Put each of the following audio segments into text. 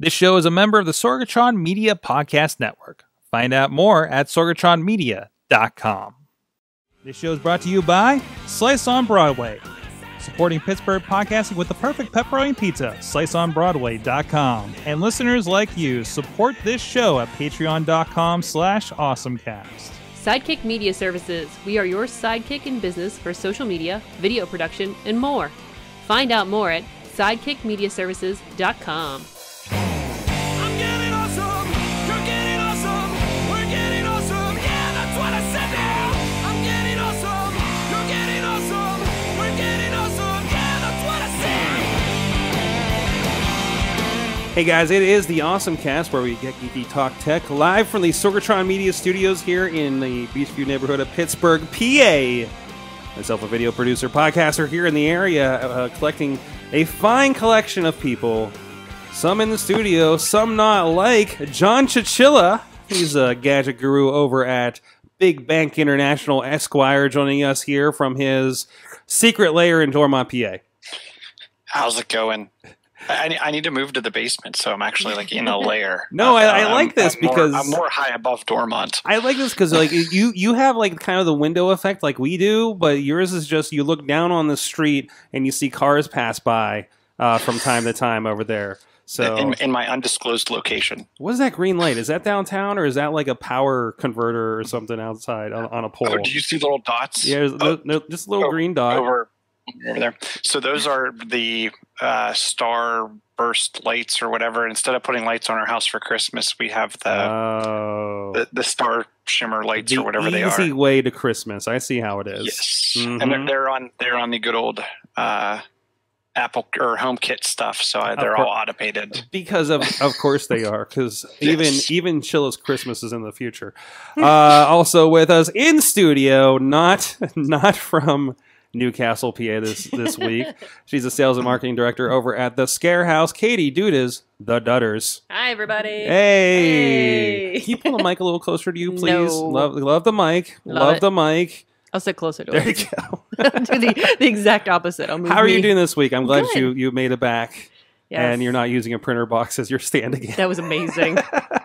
This show is a member of the Sorgatron Media Podcast Network. Find out more at sorgatronmedia.com. This show is brought to you by Slice on Broadway, supporting Pittsburgh podcasting with the perfect pepperoni pizza, sliceonbroadway.com. And listeners like you, support this show at patreon.com slash awesomecast. Sidekick Media Services. We are your sidekick in business for social media, video production, and more. Find out more at sidekickmediaservices.com. Hey guys, it is the Awesome Cast where we get geeky talk tech live from the Sorgatron Media Studios here in the Beechview neighborhood of Pittsburgh, PA. Myself, a video producer, podcaster here in the area, uh, collecting a fine collection of people. Some in the studio, some not, like John Chichilla. He's a gadget guru over at Big Bank International Esquire, joining us here from his secret lair in Dormont, PA. How's it going? I, I need- to move to the basement, so I'm actually like in a layer. No, I- I I'm- like this I'm more- because- I'm more high above Dormont. I like this because like you you have like kind of the window effect like we do, but yours is just you look down on the street and you see cars pass by uh, from time to time over there. So in, in my undisclosed location. what is that green light? Is that downtown or is that like a power converter or something outside on, on a pole? Oh, did you see little dots? yeah, there's Oh, no, no, just a little oh, green dot. over over there. So those are the uh, star burst lights or whatever. Instead of putting lights on our house for Christmas, we have the Oh, the, the star shimmer lights the or whatever they are. easy way to Christmas. I see how it is. Yes, Mhm. and they're, they're on they're on the good old uh, Apple or HomeKit stuff. So they're all automated. because of of course they are because Yes. even even Chilla's Christmas is in the future. Uh, also with us in studio, not not from Newcastle, PA this this week. She's a sales and marketing director over at the Scare House. Katie Dudas, the Dudders. Hi, everybody. Hey, Hey. can you pull the mic a little closer to you, please? No. Love love the mic. Love Love, the mic. Oh, I'll sit closer to There it. you go. do the, the exact opposite. I'll move How are you doing this week? I'm glad Good. you you made it back, Yes. and you're not using a printer box as your stand again. That was amazing.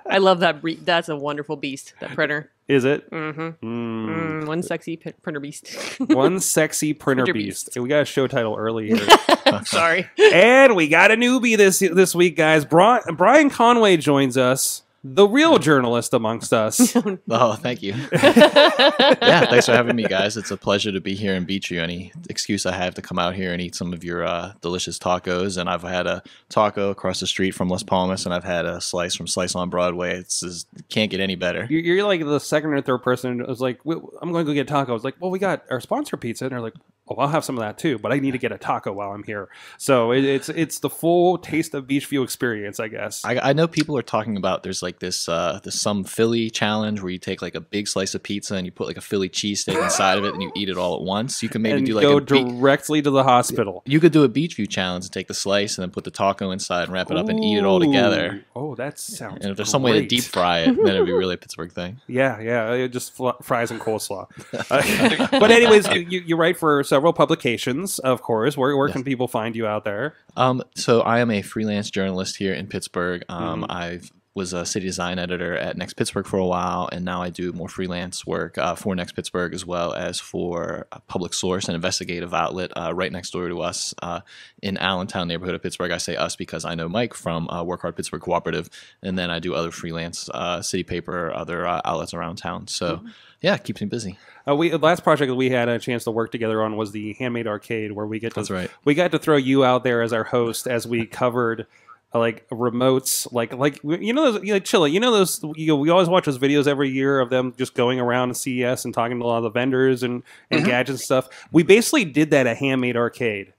I love that. Bre- that's a wonderful beast. That printer. Is it? Mm-hmm. Mm. Mm, one sexy p- printer beast. One sexy printer, Printer beast. beast. We got a show title early here. Sorry. and we got a newbie this this week, guys. Bri- Brian Conway joins us, the real journalist amongst us. Oh, thank you. yeah, thanks for having me, guys. It's a pleasure to be here and beat you. Any excuse I have to come out here and eat some of your uh, delicious tacos. And I've had a taco across the street from Las Palmas, and I've had a slice from Slice on Broadway. It's just, can't get any better. you're, you're like the second or third person. who was like, "W- I'm going to go get tacos. Like, well, we got our sponsor pizza, and they're like, oh, I'll have some of that too, but I need to get a taco while I'm here. So it, it's it's the full taste of Beechview experience, I guess. I, I know people are talking about there's like this uh, this some Philly challenge where you take like a big slice of pizza and you put like a Philly cheesesteak inside of it and you eat it all at once. You can maybe and do like go a be- directly to the hospital. you could do a Beechview challenge and take the slice and then put the taco inside and wrap it up and eat it all together. Oh, that sounds. And if there's some way to deep fry it, then it'd be really a Pittsburgh thing. Yeah, yeah, it just fl- fries and coleslaw. Uh, but anyways, you, you write for several publications, of course. Where, where can people find you out there? Um, so I am a freelance journalist here in Pittsburgh. Um, Mhm. I was a city design editor at Next Pittsburgh for a while, and now I do more freelance work uh, for Next Pittsburgh as well as for a public source, an investigative outlet uh, right next door to us uh, in Allentown neighborhood of Pittsburgh. I say us because I know Mike from uh, Work Hard Pittsburgh Cooperative, and then I do other freelance uh, city paper, other uh, outlets around town. So yeah, it keeps me busy. Uh, we the last project that we had a chance to work together on was the Handmade Arcade, where we get to That's right. we got to throw you out there as our host as we covered like remotes, like like you know those like Chilla, you know those you know, we always watch those videos every year of them just going around CES and talking to a lot of the vendors and and Mhm. gadgets and stuff. We basically did that at Handmade Arcade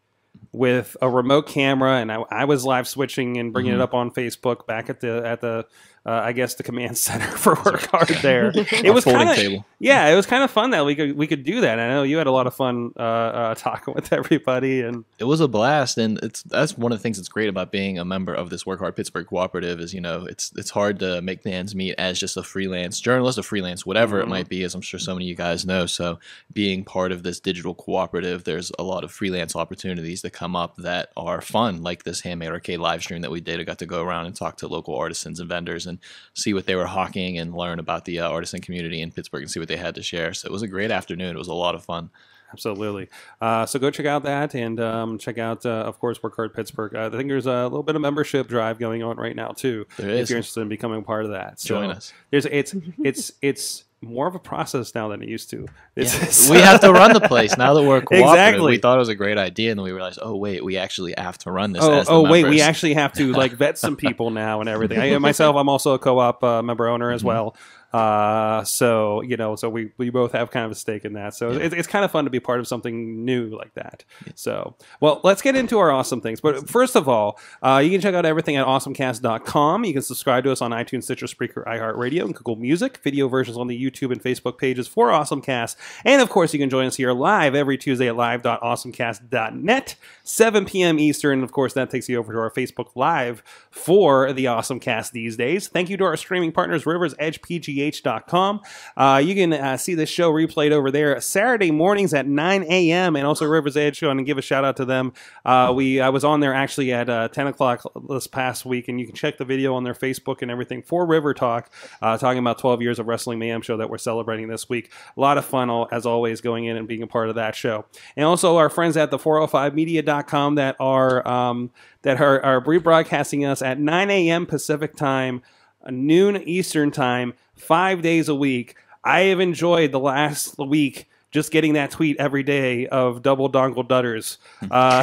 with a remote camera, and I, I was live switching and bringing Mhm. it up on Facebook back at the at the uh, I guess the command center for work hard there. It was kind of yeah, it was kind of fun that we could we could do that. I know you had a lot of fun uh, uh, talking with everybody, and it was a blast and it's that's one of the things that's great about being a member of this work hard pittsburgh cooperative is you know it's it's hard to make the ends meet as just a freelance journalist a freelance whatever Mhm. it might be as i'm sure so many of you guys know so being part of this digital cooperative there's a lot of freelance opportunities that come come up that are fun, like this handmade arcade live stream that we did. I got to go around and talk to local artisans and vendors and see what they were hawking and learn about the uh, artisan community in Pittsburgh and see what they had to share. So it was a great afternoon. It was a lot of fun. Absolutely. Uh, so go check out that and um, check out, uh, of course, Work Hard Pittsburgh. Uh, I think there's a little bit of membership drive going on right now too. There if you're interested in becoming part of that, so Join us. There's it's it's it's more of a process now than it used to. It's, it's- we have to run the place now that we're cooperative. Exactly. We thought it was a great idea, and then we realized, oh wait, we actually have to run this. Oh, oh wait, we actually have to like vet some people now and everything. I myself, I'm also a co-op uh, member owner Mm-hmm. as well. Uh, so you know, so we, we both have kind of a stake in that. So it's, it's kind of fun to be part of something new like that. So, well, let's get into our awesome things. But first of all, uh, you can check out everything at awesomecast.com. You can subscribe to us on iTunes, Stitcher, Spreaker, iHeartRadio, and Google Music. Video versions on the YouTube and Facebook pages for Awesomecast. And of course, you can join us here live every Tuesday at live.awesomecast.net, 7 p.m. Eastern. Of course, that takes you over to our Facebook Live for the Awesomecast these days. Thank you to our streaming partners, riversedgepgh.com. Uh, you can uh, see this show replayed over there Saturday mornings at 9 a.m. and also Rivers Edge Show. And give a shout out to them. Uh, we I was on there actually at uh, 10 o'clock this past week, and you can check the video on their Facebook and everything for River Talk, uh, talking about 12 years of Wrestling Mayhem show that we're celebrating this week. A lot of fun, as always, going in and being a part of that show. And also our friends at the 405media.com that are um, that are, are rebroadcasting us at 9 a.m. Pacific time, noon Eastern time, five days a week. I have enjoyed the last week just getting that tweet every day of double dongle dutters uh,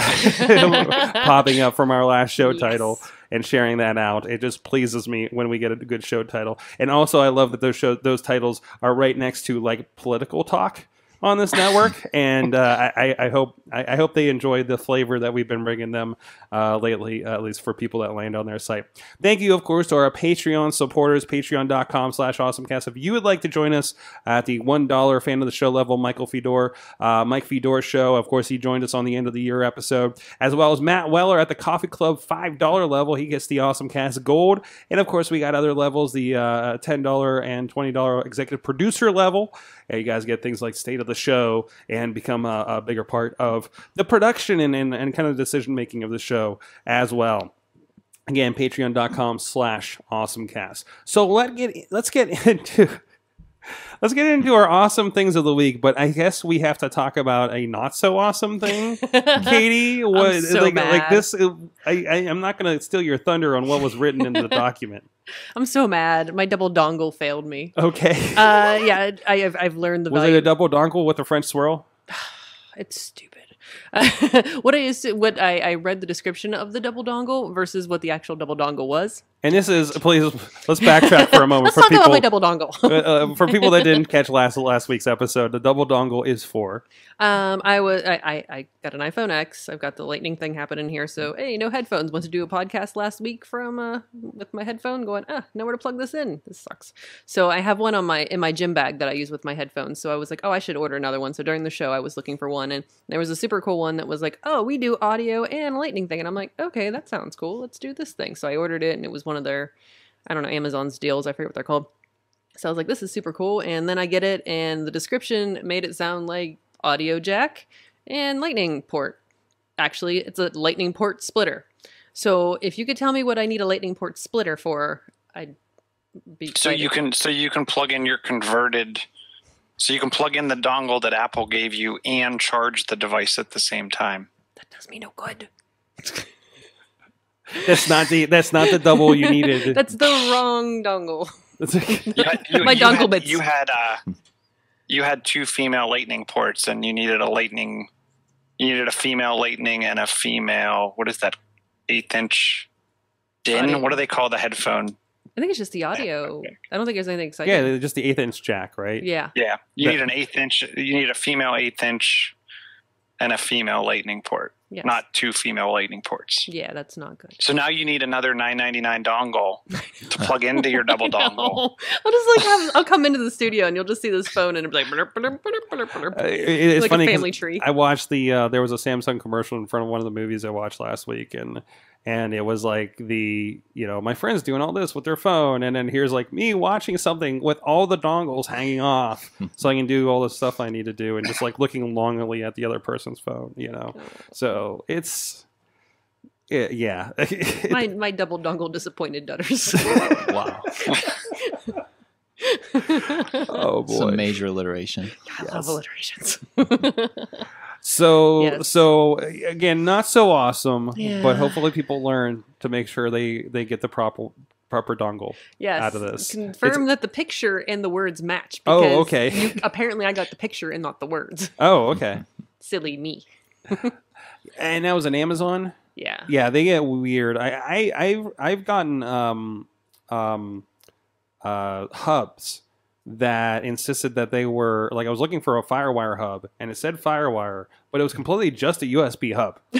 popping up from our last show Yes. title and sharing that out. It just pleases me when we get a good show title. And also, I love that those show those titles are right next to like political talk on this network, and uh, I, I- hope I, I hope they enjoy the flavor that we've been bringing them uh, lately, at least for people that land on their site. Thank you, of course, to our Patreon supporters, patreon.com slash awesomecast. If you would like to join us at the $1 fan of the show level, Michael Fedor, uh, Mike Fedor show, of course, he joined us on the end of the year episode, as well as Matt Weller at the Coffee Club $5 level. He gets the Awesome Cast Gold. And of course, we got other levels, the uh, $10 and $20 executive producer level. And you guys get things like state of the show and become a, a bigger part of the production and, and, and kind of decision making of the show as well. Again, patreon.com slash awesomecast. So let get let's get into let's get into our awesome things of the week, but I guess we have to talk about a not so awesome thing. Katie, what so like like this I, I I'm not gonna steal your thunder on what was written in the document. I'm so mad. My double dongle failed me. Okay. Uh, yeah, I, I've, I've learned the was value. it a double dongle with a French swirl? it's stupid. what I what I, I read the description of the double dongle versus what the actual double dongle was. And this is please let's backtrack for a moment Let's for talk people about my double dongle. uh, uh, for people that didn't catch last last week's episode, the double dongle is for Um, I was I, I, I got an iPhone X. I've got the lightning thing happening here. So hey, no headphones. Went to do a podcast last week from uh with my headphone. Going ah, nowhere to plug this in. This sucks. So I have one on my in my gym bag that I use with my headphones. So I was like, oh, I should order another one. So during the show, I was looking for one, and there was a super cool one that was like, oh, we do audio and lightning thing, and I'm like, okay, that sounds cool. Let's do this thing. So I ordered it, and it was one of their, I don't know, Amazon's deals. I forget what they're called. So I was like, this is super cool. And then I get it, and the description made it sound like audio jack and lightning port. Actually, it's a lightning port splitter. So if you could tell me what I need a lightning port splitter for, I'd be So you can so you can plug in your converted so you can plug in the dongle that Apple gave you and charge the device at the same time. That does me no good. that's not the that's not the double you needed. That's the wrong dongle. You had, you, My you dongle had, bits. You had uh, you had two female lightning ports, and you needed a lightning. You needed a female lightning and a female. What is that? Eighth inch din. Audio. What do they call the headphone? I think it's just the audio. Okay. I don't think there's anything exciting. yeah, just the eighth inch jack, right? Yeah. Yeah, you That- need an eighth inch. You need a female eighth inch and a female lightning port, Yes. not two female lightning ports. Yeah, that's not good. So now you need another nine ninety nine dongle to plug into your double dongle. I'll just like have, I'll come into the studio and you'll just see this phone and it'll be like blurp, blurp, blurp, blurp, blurp, Uh, it- it's like funny a 'cause family tree. I watched the uh, there was a Samsung commercial in front of one of the movies I watched last week, and and it was like the you know my friends doing all this with their phone, and then here's like me watching something with all the dongles hanging off, so I can do all the stuff I need to do, and just like looking longingly at the other person's phone, you know. So it's it, yeah. my my double dongle disappointed dutters. Wow. oh boy. Some major alliteration. I love alliterations. So Yes. so again, not so awesome, Yeah. but hopefully people learn to make sure they they get the proper proper dongle. yes. Out of this. Confirm that the picture and the words match. Oh, okay. you- apparently, I got the picture and not the words. Oh, okay. Silly me. and that was an Amazon. Yeah. Yeah, they get weird. I, I I've I've gotten um um uh hubs that insisted that they were like I was looking for a FireWire hub and it said FireWire, but it was completely just a USB hub.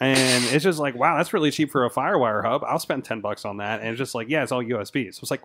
and it's just like, wow, that's really cheap for a FireWire hub. I'll spend ten bucks on that. And it's just like, yeah, it's all USB. So it's like,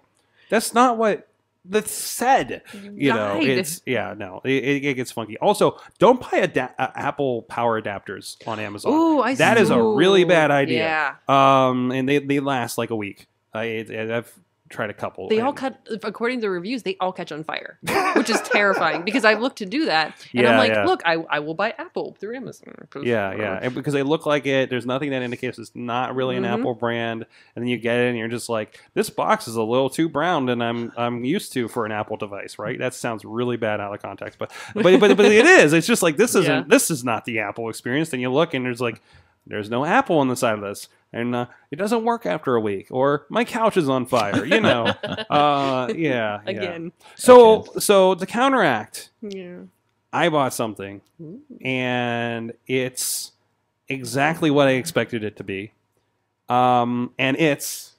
that's not what that's said. You know, it's yeah, no, it, it, gets funky. Also, don't buy ada- uh, Apple power adapters on Amazon. Ooh, I That is a really bad idea. Yeah. Um, and they they last like a week. I I've tried a couple. They all cut, according to the reviews, they all catch on fire, which is terrifying because I've looked to do that. And Yeah, I'm like, yeah. look, I, I will buy Apple through Amazon. Yeah, yeah, and because they look like it. There's nothing that indicates it's not really an Mhm. Apple brand, and then you get it, and you're just like, this box is a little too brown than I'm I'm used to for an Apple device, right? That sounds really bad out of context, but but but, but it is. It's just like this isn't Yeah. this is not the Apple experience. Then you look, and there's like, there's no Apple on the side of this, and uh, it doesn't work after a week, or my couch is on fire. You know, uh, yeah, yeah. Again. So so to counteract. Yeah. I bought something and it's exactly what I expected it to be. Um, and it's.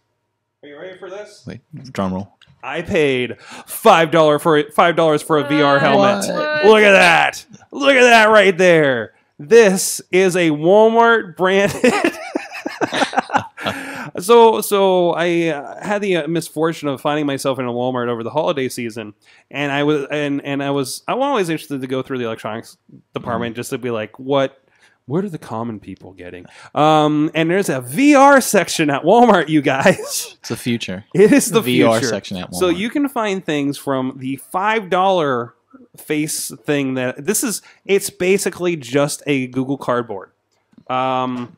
Are you ready for this? Wait, drum roll. I paid five dollar for it, five dollars for a VR helmet. What? Look at that! Look at that right there. This is a Walmart branded. so, so I uh, had the uh, misfortune of finding myself in a Walmart over the holiday season, and I was and and I was I'm always interested to go through the electronics department just to be like, what what are the common people getting? Um, and there's a VR section at Walmart, you guys. It's the future. It is the, VR future. section at Walmart. So you can find things from the five dollar face thing that this is. It's basically just a Google Cardboard. Um,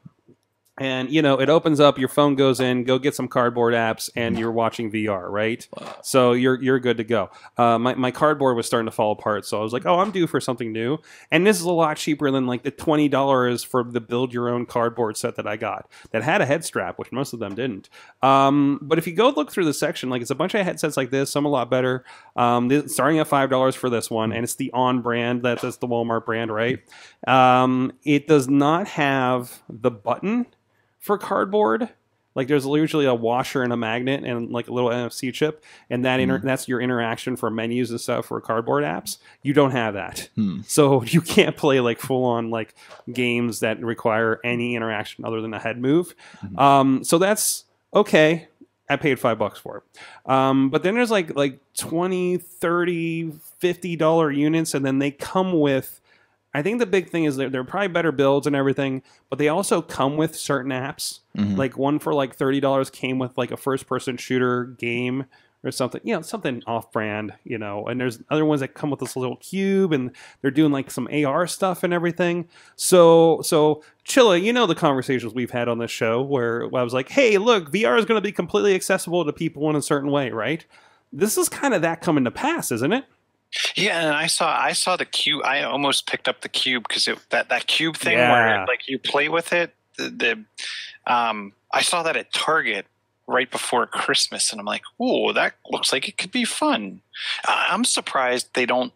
and you know it opens up your phone goes in go get some cardboard apps and you're watching vr right? So you're you're good to go. Uh, my, my cardboard was starting to fall apart so i was like oh i'm due for something new. And this is a lot cheaper than like the $20 for the build your own cardboard set that i got that had a head strap which most of them didn't. Um, but if you go look through the section like it's a bunch of headsets like this some a lot better. Um, this, starting at $5 for this one and it's the on brand that's, that's the walmart brand right? Um, it does not have the button for cardboard. Like there's usually a washer and a magnet and like a little NFC chip, and that inter- that's your interaction for menus and stuff for cardboard apps. You don't have that, Hmm. so you can't play like full on like games that require any interaction other than a head move. Um, so that's okay. I paid five bucks for it. Um, but then there's like like 20, 30, 50 dollar units, and then they come with I think the big thing is that they're probably better builds and everything, but they also come with certain apps. Mhm. Like one for like thirty dollars came with like a first person shooter game or something, you know, something off brand, you know. And there's other ones that come with this little cube and they're doing like some AR stuff and everything. So so Chilla, you know the conversations we've had on this show where I was like, hey, look, VR is going to be completely accessible to people in a certain way, right? This is kind of that coming to pass, isn't it? Yeah, and I saw I saw the cube. I almost picked up the cube because that that cube thing Yeah. where like you play with it. The, the um, I saw that at Target right before Christmas, and I'm like, "Ooh, that looks like it could be fun." I'm surprised they don't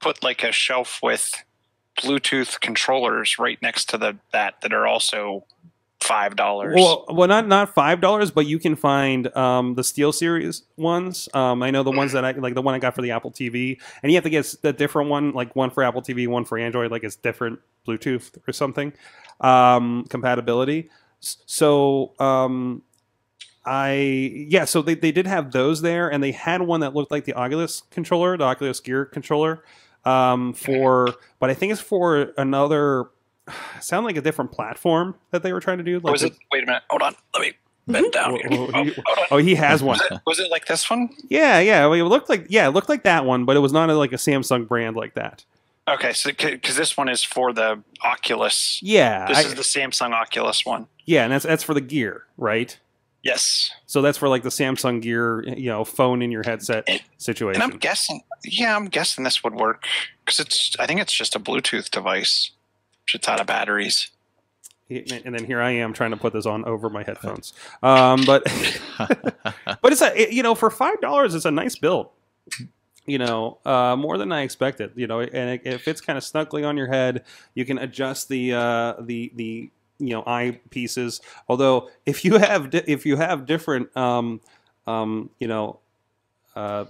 put like a shelf with Bluetooth controllers right next to the that that are also five dollars. Well, well, not not five dollars, but you can find um, the Steel Series ones. Um, I know the ones that I like, the one I got for the Apple TV, and you have to get the different one, like one for Apple TV, one for Android, like it's different Bluetooth or something um, compatibility. So um, I yeah, so they, they did have those there, and they had one that looked like the Oculus controller, the Oculus Gear controller, um, for but I think it's for another. Sound like a different platform that they were trying to do. Like was it? Wait a minute. Hold on. Let me bend mm-hmm. down Oh, here. oh, Oh, you- oh, he has one. Was it, was it like this one? Yeah, yeah. It looked like yeah, it looked like that one, but it was not a, like a Samsung brand like that. Okay, so because this one is for the Oculus. Yeah, This I- is the Samsung Oculus one. yeah, and that's that's for the Gear, right? Yes. So that's for like the Samsung Gear, you know, phone in your headset And- situation. And I'm guessing, yeah, I'm guessing this would work because it's. I think it's just a Bluetooth device. It's out of batteries. and then here I am trying to put this on over my headphones. Um, but but it's a you know for five dollars it's a nice build. You know, uh, more than I expected. You know, and it, it fits kind of snugly on your head. You can adjust the uh, the the you know eye pieces. Although if you have if you have different um, um, you know uh,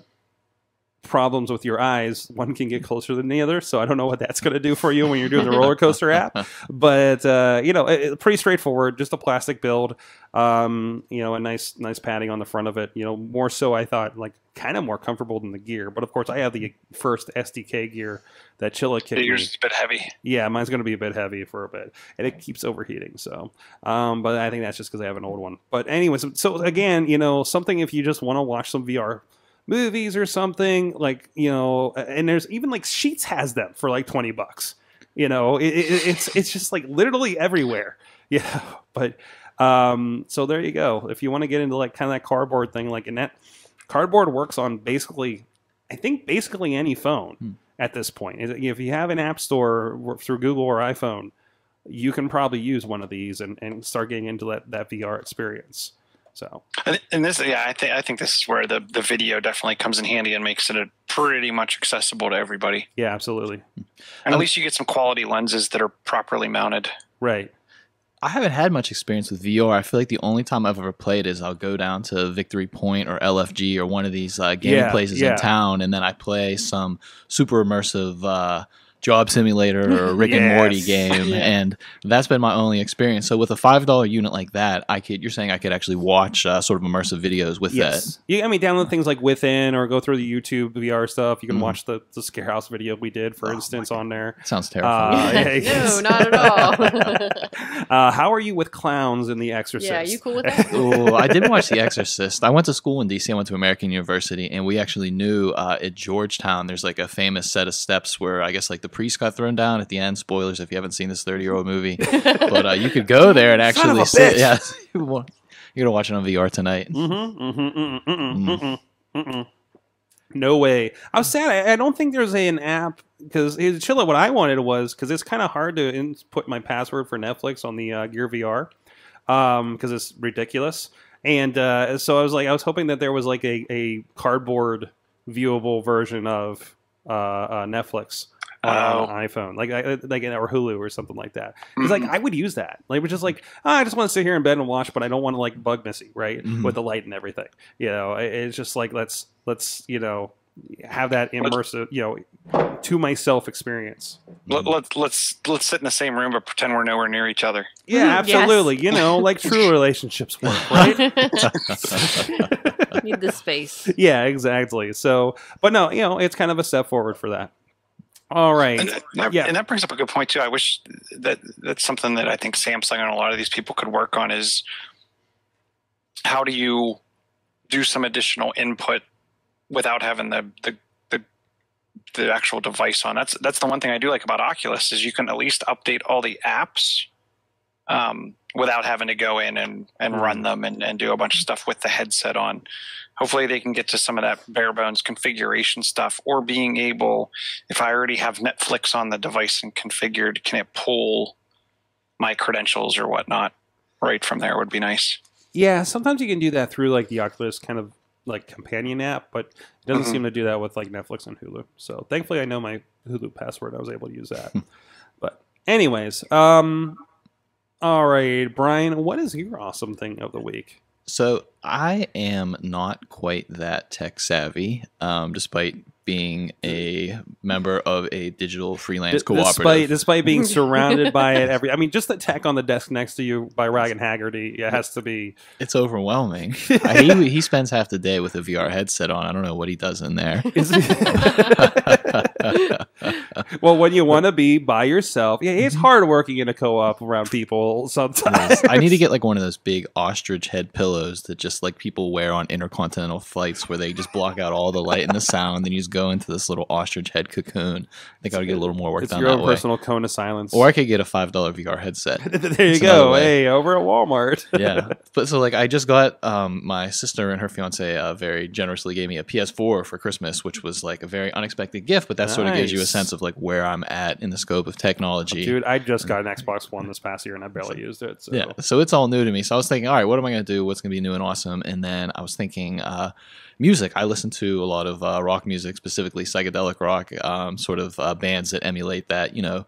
problems with your eyes, one can get closer than the other. So I don't know what that's going to do for you when you're doing the roller coaster app. But uh, you know, it, it- pretty straightforward. Just a plastic build. Um, you know, a nice nice padding on the front of it. You know, more so I thought like kind of more comfortable than the gear. But of course, I have the first SDK gear that Chilla kicked. Yours is a bit heavy. Yeah, mine's going to be a bit heavy for a bit, and it keeps overheating. So, um, but I think that's just because I have an old one. But anyways, so again, you know, something if you just want to watch some VR movies or something, like you know, and there's even like Sheetz has them for like twenty bucks. You know, it, it, it's it's just like literally everywhere. Yeah, but um, so there you go. If you want to get into like kind of that cardboard thing, like and that cardboard works on basically, I think basically any phone Hmm. at this point. If you have an app store through Google or iPhone, you can probably use one of these and, and start getting into that, that VR experience. So And, and this, yeah, I think I think this is where the the video definitely comes in handy and makes it a pretty much accessible to everybody. yeah, absolutely. And at least you get some quality lenses that are properly mounted. Right. I haven't had much experience with VR. I feel like the only time I've ever played is I'll go down to Victory Point or LFG or one of these uh, gaming Yeah, places yeah. in town, and then I play some super immersive uh, job simulator or Rick and Morty game, and that's been my only experience. So with a five dollar unit like that, I could. You're saying I could actually watch uh, sort of immersive videos with that. Yes. You, I mean, download things like Within or go through the YouTube VR stuff. You can Mhm. watch the, the Scare House video we did, for Oh, instance, on there. that. Sounds Uh, terrifying. yeah, no, not at all. Uh, how are you with clowns in The Exorcist? yeah, you cool with that? oh, I didn't watch The Exorcist. I went to school in DC. I went to American University, and we actually knew uh, at Georgetown there's like a famous set of steps where I guess like the priest got thrown down at the end. Spoilers if you haven't seen this 30 year old movie, but uh, you could go there and Son of actually a sit. bitch. Yeah, you're gonna watch it on VR tonight. Mm-hmm, mm-hmm, mm-mm, Mm. No way. I was sad. I, I don't think there's an app because Chilla. What I wanted was because it's kind of hard to input my password for Netflix on the uh, Gear VR because it's ridiculous. And uh, so I was like, I was hoping that there was like a, a cardboard viewable version of uh, uh, Netflix on, Oh. on an iPhone, like I- like or Hulu or something like that. It's like mm-hmm. I would use that. Like, which is like, oh, I just want to sit here in bed and watch, but I don't want to like bug Missy, right, Mhm. with the light and everything. You know, it's just like let's let's you know have that immersive, you know, to myself experience. Let, let's let's let's sit in the same room but pretend we're nowhere near each other. Yeah, mm, yes. absolutely. You know, like true relationships work, right? Need the space. yeah, exactly. So, but no, you know, it's kind of a step forward for that. All right. And that, Yeah. and that brings up a good point too. I wish that that's something that I think Samsung and a lot of these people could work on is how do you do some additional input without having the the the, the actual device on. That's that's the one thing I do like about Oculus is you can at least update all the apps um, without having to go in and, and run them and, and do a bunch of stuff with the headset on. Hopefully they can get to some of that bare bones configuration stuff or being able if I already have Netflix on the device and configured, can it pull my credentials or whatnot right from there would be nice. Yeah, sometimes you can do that through like the Oculus kind of like companion app, but it doesn't Mhm. seem to do that with like Netflix and Hulu. So thankfully, I know my Hulu password. I was able to use that. but anyways, um, all right, Brian, what is your awesome thing of the week? So I am not quite that tech savvy, um, despite being a member of a digital freelance cooperative. Despite, despite being surrounded by it every, I mean, just the tech on the desk next to you by Rag and Haggerty, it has to be. it's overwhelming. I, he, he spends half the day with a VR headset on. I don't know what he does in there. Well, when you want to be by yourself, yeah, it's hard working in a co-op around people sometimes. I need to get like one of those big ostrich head pillows that just like people wear on intercontinental flights where they just block out all the light and the sound. Then you just go into this little ostrich head cocoon. I think I would get a little more work It's done your own way. personal cone of silence. Or I could get a five dollar VR headset. there you That's go. Hey, over at Walmart. yeah, but so like I just got um, my sister and her fiance uh, very generously gave me a PS4 for Christmas, which was like a very unexpected gift. But that sort of gives you a sense of like where I'm at in the scope of technology. Dude, I just got an Xbox One this past year and I barely used it. So. Yeah, so it's all new to me. So I was thinking, all right, what am I going to do? What's going to be new and awesome? And then I was thinking, uh, music. I listen to a lot of uh, rock music, specifically psychedelic rock, um, sort of uh, bands that emulate that, you know,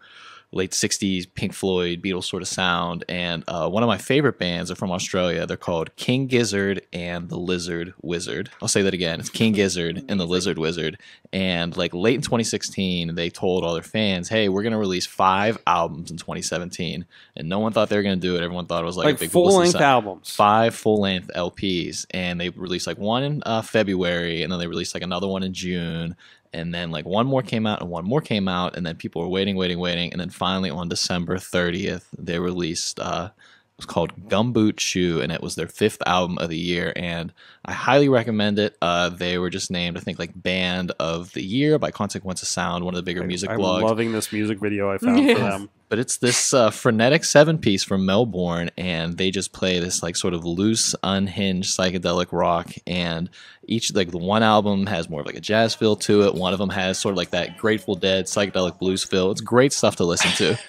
late 60s Pink Floyd, Beatles sort of sound. And uh, one of my favorite bands are from Australia. They're called King Gizzard and the Lizard Wizard. I'll say that again. It's King Gizzard and the Lizard Wizard. And like late in 2016, they told all their fans, hey, we're going to release five albums in 2017. And no one thought they were going to do it. Everyone thought it was like, Like, a big full length albums. five full length LPs, and they released like one in uh, February, and then they released like another one in June, and then like one more came out, and one more came out, and then people were waiting, waiting, waiting, and then finally on December 30th, they released. Uh, it was called Gumboot Soup, and it was their fifth album of the year, and I highly recommend it. Uh, they were just named, I think, like Band of the Year by Consequence of Sound, one of the bigger music I'm blogs loving this music video I found for them. But it's this uh, frenetic seven piece from Melbourne, and they just play this like sort of loose, unhinged psychedelic rock. And each like the one album has more of like a jazz feel to it. One of them has sort of like that Grateful Dead psychedelic blues feel. It's great stuff to listen to.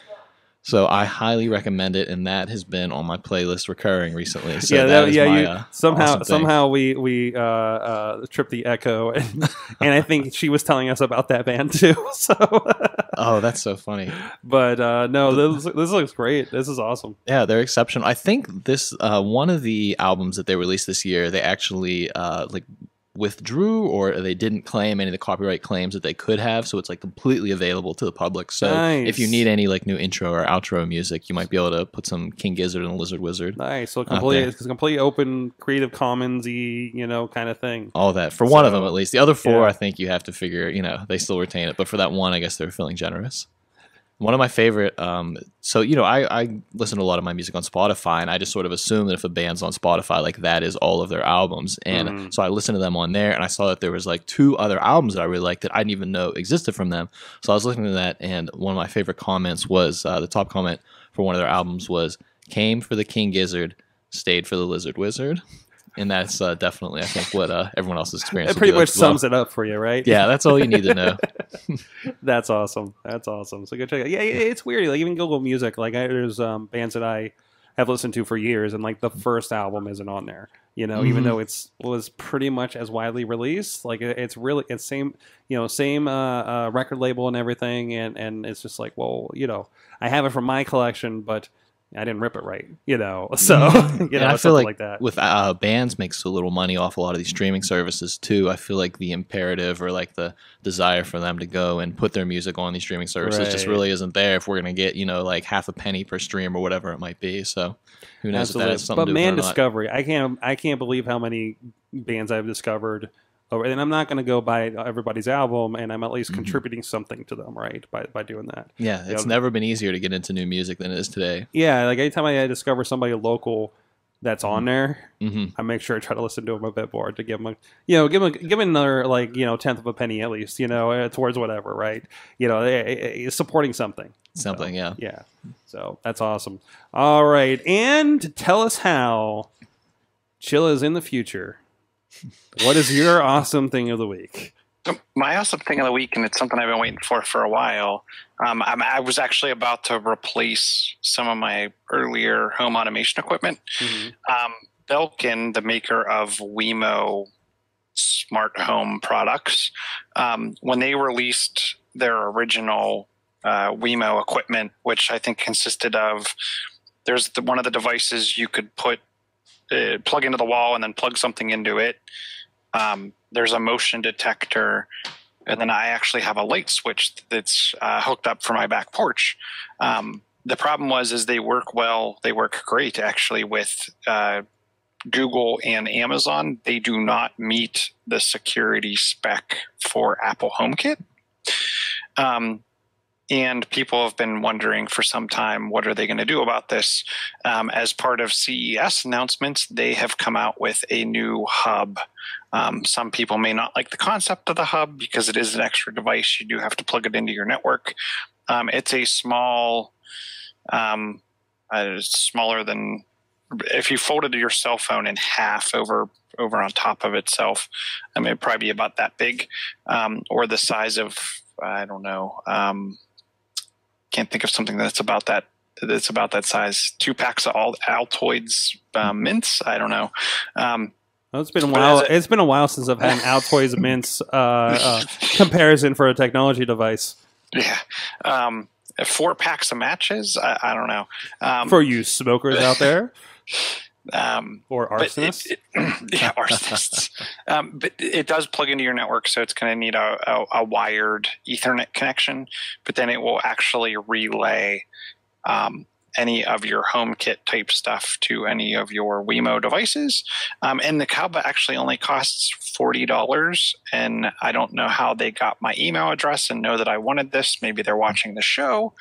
So I highly recommend it, and that has been on my playlist recurring recently. So yeah, that that, is yeah. my, you, uh, somehow, awesome somehow we we uh, uh, tripped the echo, and, and I think she was telling us about that band too. So, Oh, that's so funny. but uh, no, this this looks great. This is awesome. Yeah, they're exceptional. I think this uh, one of the albums that they released this year, they actually uh, like withdrew or they didn't claim any of the copyright claims that they could have, so it's like completely available to the public. So if you need any like new intro or outro music, you might be able to put some King Gizzard and the Lizard Wizard, Nice. So there. complete, it's a complete open, Creative Commonsy, you know, kind of thing. all that for one of them at least. The other four, yeah. I think you have to figure, you know, they still retain it, but for that one, I guess they're feeling generous. One of my favorite, um, so you know, I, I listen to a lot of my music on Spotify, and I just sort of assume that if a band's on Spotify, like that is all of their albums, and Mhm. so I listened to them on there, and I saw that there was like two other albums that I really liked that I didn't even know existed from them. So I was listening to that, and one of my favorite comments was uh, the top comment for one of their albums was "Came for the King Gizzard, stayed for the Lizard Wizard," and that's uh, definitely I think what uh, everyone else's experience. It pretty much as well. sums it up for you, right? Yeah, that's all you need to know. That's awesome. That's awesome. So go check it. out. Yeah, it's weird. Like even Google Music, like I, there's um, bands that I have listened to for years, and like the first album isn't on there. You know, even Mhm. though it's was pretty much as widely released, like it- it's really it's same you know same uh, uh, record label and everything, and and it's just like well you know I have it from my collection, but I didn't rip it right. You know, so you Mm-hmm. know I feel like, like that. with uh, bands makes so little money off a lot of these streaming services too. I feel like the imperative or like the desire for them to go and put their music on these streaming services just really isn't there. If we're gonna get you know like half a penny per stream or whatever it might be, so who knows if that has something but to do man with it or not. discovery i can't i can't believe how many bands i've discovered over and i'm not going to go buy everybody's album and i'm at least Mhm. contributing something to them right by, by doing that Yeah, it's Yeah. never been easier to get into new music than it is today. yeah like anytime i discover somebody local that's on there hmm i make sure i try to listen to them a bit more to give them a you know give them give them another like you know tenth of a penny at least you know uh, towards whatever right you know eh, eh, eh, supporting something Something, yeah. yeah so that's awesome all right and tell us how chill is in the future what is your awesome thing of the week my awesome thing of the week, and it's something I've been waiting for for a while. Um, I'm, I was actually about to replace some of my earlier home automation equipment. Um, Belkin, the maker of Wemo smart home products, um, when they released their original uh, Wemo equipment, which I think consisted of there's the, one of the devices you could put uh, plug into the wall and then plug something into it. Um, there's a motion detector and then I actually have a light switch that's uh, hooked up for my back porch. Um, the problem was is they work well. They work great actually with uh, Google and Amazon. They do not meet the security spec for Apple HomeKit. Um, and people have been wondering for some time what are they going to do about this? Um, as part of ces announcements they have come out with a new hub. Um, some people may not like the concept of the hub because it is an extra device. You do have to plug it into your network. Um, it's a small um, uh, it's smaller than if you folded your cell phone in half over over on top of itself i mean it'd probably be about that big. Um, or the size of i don't know um, can't think of something that's about that that's about that size. Two packs of all Altoids um, mints. I don't know. Um, Well, it's been a while. it- It's been a while since I've had an Altoids Mints uh, uh, comparison for a technology device. yeah, um, four packs of matches. I, I don't know. Um, For you smokers out there um, or but it- it- yeah, arsonists. um, but it does plug into your network, so it's going to need a, a, a wired Ethernet connection. But then it will actually relay um, any of your HomeKit type stuff to any of your Wemo devices. Um, and the Cub actually only costs forty dollars. And I don't know how they got my email address and know that I wanted this. Maybe they're watching the show,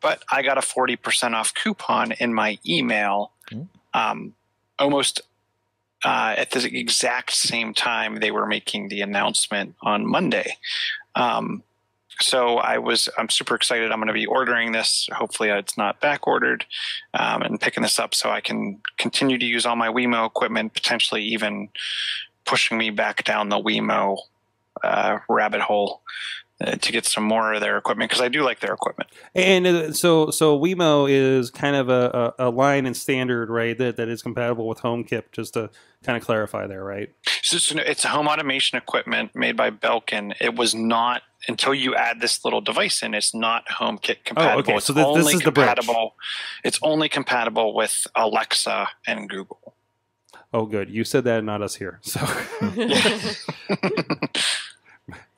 but I got a forty percent off coupon in my email. Um, almost uh, at the exact same time they were making the announcement on Monday. Um, so I was I'm super excited. I'm going to be ordering this. Hopefully it's not back ordered, um, and picking this up so I can continue to use all my Wemo equipment. Potentially even pushing me back down the Wemo uh, rabbit hole uh, to get some more of their equipment because I do like their equipment. and uh, so so Wemo is kind of a, a, a line and standard, right? That that is compatible with HomeKit. Just to kind of clarify there, right? So it's, it's a home automation equipment made by Belkin. It was not until you add this little device in. It's not HomeKit compatible. Oh, okay. It's So this- this only is the bridge. compatible. It's only compatible with Alexa and Google. Oh, good. You said that, not us here. So I need.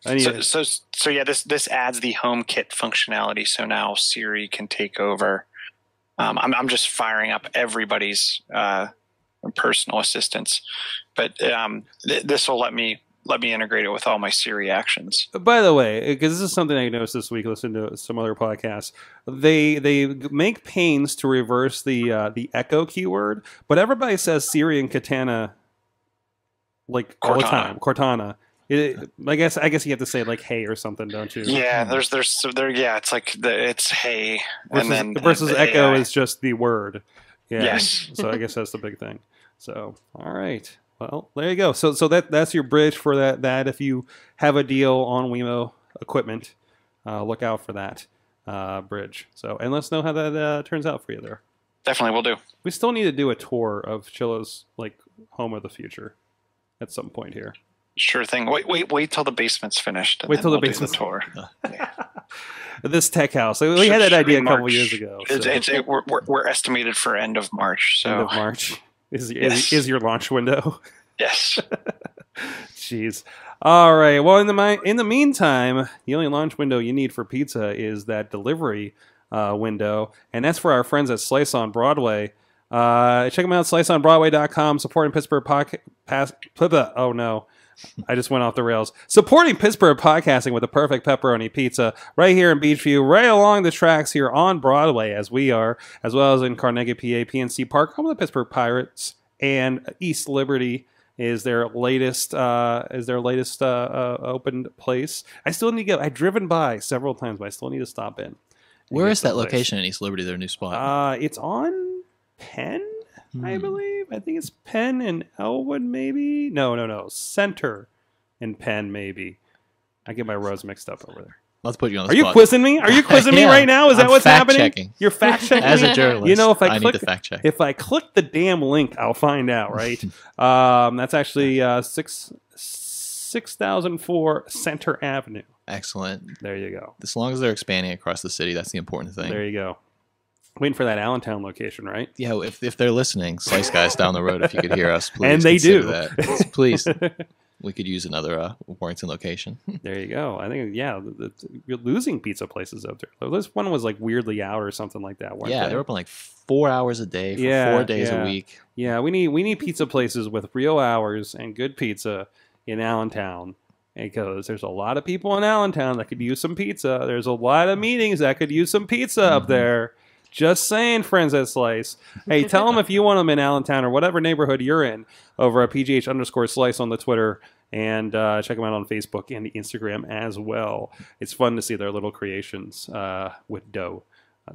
So, so, so yeah, this this adds the HomeKit functionality. So now Siri can take over. Um, I'm I'm just firing up everybody's uh, personal assistants, but um, th- this will let me let me integrate it with all my Siri actions. By the way, because this is something I noticed this week, listening to some other podcasts, they they make pains to reverse the uh, the echo keyword, but everybody says Siri and Katana like all the time. Cortana. It, I guess I guess you have to say like hey or something, don't you? Yeah, there's there's so there. Yeah, it's like the it's hey, Versus, and then versus the echo AI. is just the word. Yeah. Yes. so I guess that's the big thing. So all right. Well, there you go. So so that that's your bridge for that. That if you have a deal on Wemo equipment, uh, look out for that uh, bridge. So and let us know how that uh, turns out for you there. definitely we'll do. We still need to do a tour of Chilla's like home of the future at some point here. Sure thing. Wait, wait, wait till the basement's finished. Wait till the we'll basement's- tour. This tech house. We we had that idea a couple March. years ago. It's, so it's, it, we're, we're, estimated for end of March. So end of March is, is Yes. is your launch window. yes, Jeez. All right. Well, in the mi- in the meantime, the only launch window you need for pizza is that delivery uh, window, and that's for our friends at Slice on Broadway. Uh, check them out, sliceonbroadway.com, supporting Pittsburgh podcast. Pas- blah, blah. oh no, I just went off the rails. Supporting Pittsburgh podcasting with the perfect pepperoni pizza right here in Beechview, right along the tracks here on Broadway, as we are, as well as in Carnegie, PA, PNC Park, home of the Pittsburgh Pirates, and East Liberty is their latest uh, is their latest uh, uh, opened place. I still need to go. I've driven by several times, but I still need to stop in. Where is that location in East Liberty? Their new spot. Uh, it's on Penn, I Hmm. believe. I think it's Penn and Elwood, maybe. No, no, no. Center and Penn, maybe. I get my rows mixed up over there. Let's put you on the Are you quizzing me? Are you quizzing me Yeah, right now? Is that I'm what's happening? fact-checking. You're fact checking As a journalist, You know, if I I click- need to fact check. If I click the damn link, I'll find out. Right? um, that's actually uh, six six thousand four Center Avenue. Excellent. There you go. As long as they're expanding across the city, that's the important thing. There you go. Waiting for that Allentown location, right? yeah, if, if they're listening, Slice Guys down the road, if you could hear us, please. And they do. That. Please. We could use another uh, Warrington location. There you go. I think yeah, the, the, you're losing pizza places out there. This one was like weirdly out or something like that. yeah, they? they're open like four hours a day for Yeah, four days yeah. a week. Yeah, we need we need pizza places with real hours and good pizza in Allentown. Because there's a lot of people in Allentown that could use some pizza. There's a lot of meetings that could use some pizza up Mhm. there. Just saying, friends at Slice. Hey, tell them if you want them in Allentown or whatever neighborhood you're in over at PGH underscore Slice on the Twitter and uh, check them out on Facebook and Instagram as well. It's fun to see their little creations uh, with dough.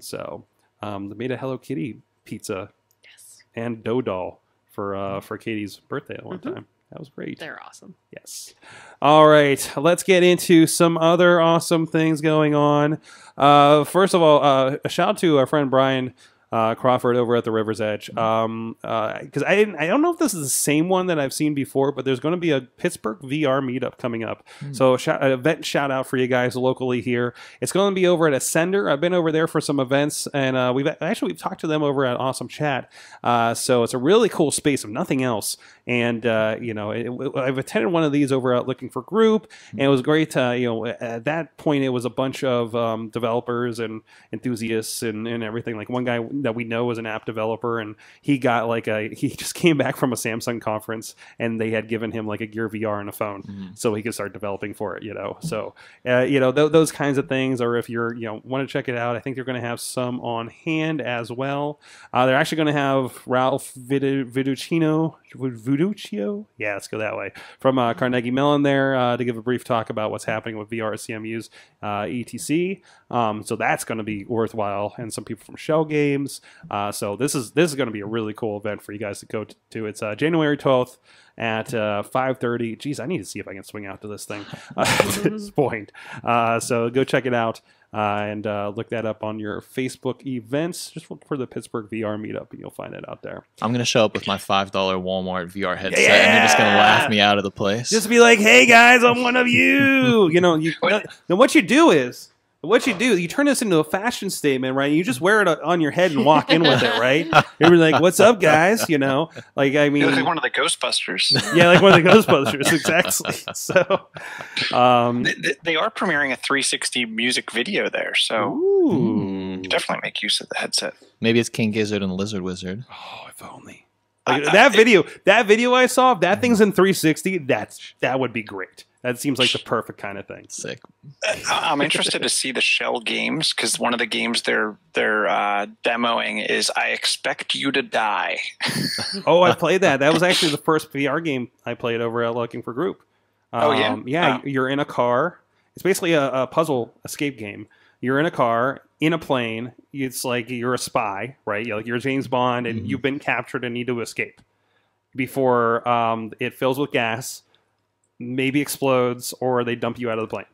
So um, they made a Hello Kitty pizza Yes. and dough doll for uh, for Katie's birthday at one Mhm. time. That was great. They're awesome. Yes. All right, let's get into some other awesome things going on. Uh, first of all, uh, a shout out to our friend Brian uh, Crawford over at the River's Edge. Um, because I didn't, I don't know if this is the same one that I've seen before, but there's going to be a Pittsburgh VR meetup coming up. So shout, an event shout out for you guys locally here. It's going to be over at Ascender. I've been over there for some events, and uh, we've actually we've talked to them over at Awesome Chat. Uh, so it's a really cool space, if nothing else. And uh, you know, it, I've attended one of these over at Looking for Group, and it was great. To, you know, at that point, it was a bunch of um, developers and enthusiasts and, and everything. Like one guy that we know was an app developer, and he got like a he just came back from a Samsung conference, and they had given him like a Gear VR and a phone, Mhm. so he could start developing for it. You know, so uh, you know th- those kinds of things. Or if you're you know want to check it out, I think they're going to have some on hand as well. Uh, they're actually going to have Ralph Vidu- Viducino, Viduccio, yeah, let's go that way, from uh, Carnegie Mellon there uh, to give a brief talk about what's happening with VR at CMU's uh, ETC. Um, so that's going to be worthwhile, and some people from Schell Games. Uh, so this is this is going to be a really cool event for you guys to go t- to. It's uh, January twelfth at uh, 5.30 geez i need to see if i can swing out to this thing uh, at this point uh, so go check it out uh, and uh, look that up on your facebook events just look for the pittsburgh vr meetup and you'll find it out there I'm gonna show up with my five dollar Walmart VR headset, and you're just gonna laugh me out of the place. just be like hey guys i'm one of you you know you What? now what you do is what you do, you turn this into a fashion statement, right? You just wear it on your head and walk in with it, right? You're like, "What's up, guys?" You know, like I You mean, look like one of the Ghostbusters. yeah, like one of the Ghostbusters, exactly. So, um, They- they, they are premiering a 360 music video there, so ooh, Ooh. definitely make use of the headset. Maybe it's King Gizzard and Lizard Wizard. oh, if only. Like, I- that video, that video I saw, if that thing's in 360. That's that would be great. That seems like the perfect kind of thing. Sick. I- I'm interested to see the Schell Games because one of the games they're they're uh, demoing is "I Expect You to Die." Oh, I played that. That was actually the first VR game I played over at Looking for Group. Oh, yeah? Um, yeah. Wow. You're in a car. It's basically a, a puzzle escape game. You're in a car in a plane. It's like you're a spy, right? You're like you're James Bond, and Mhm. you've been captured and need to escape before um, it fills with gas, maybe explodes, or they dump you out of the plane.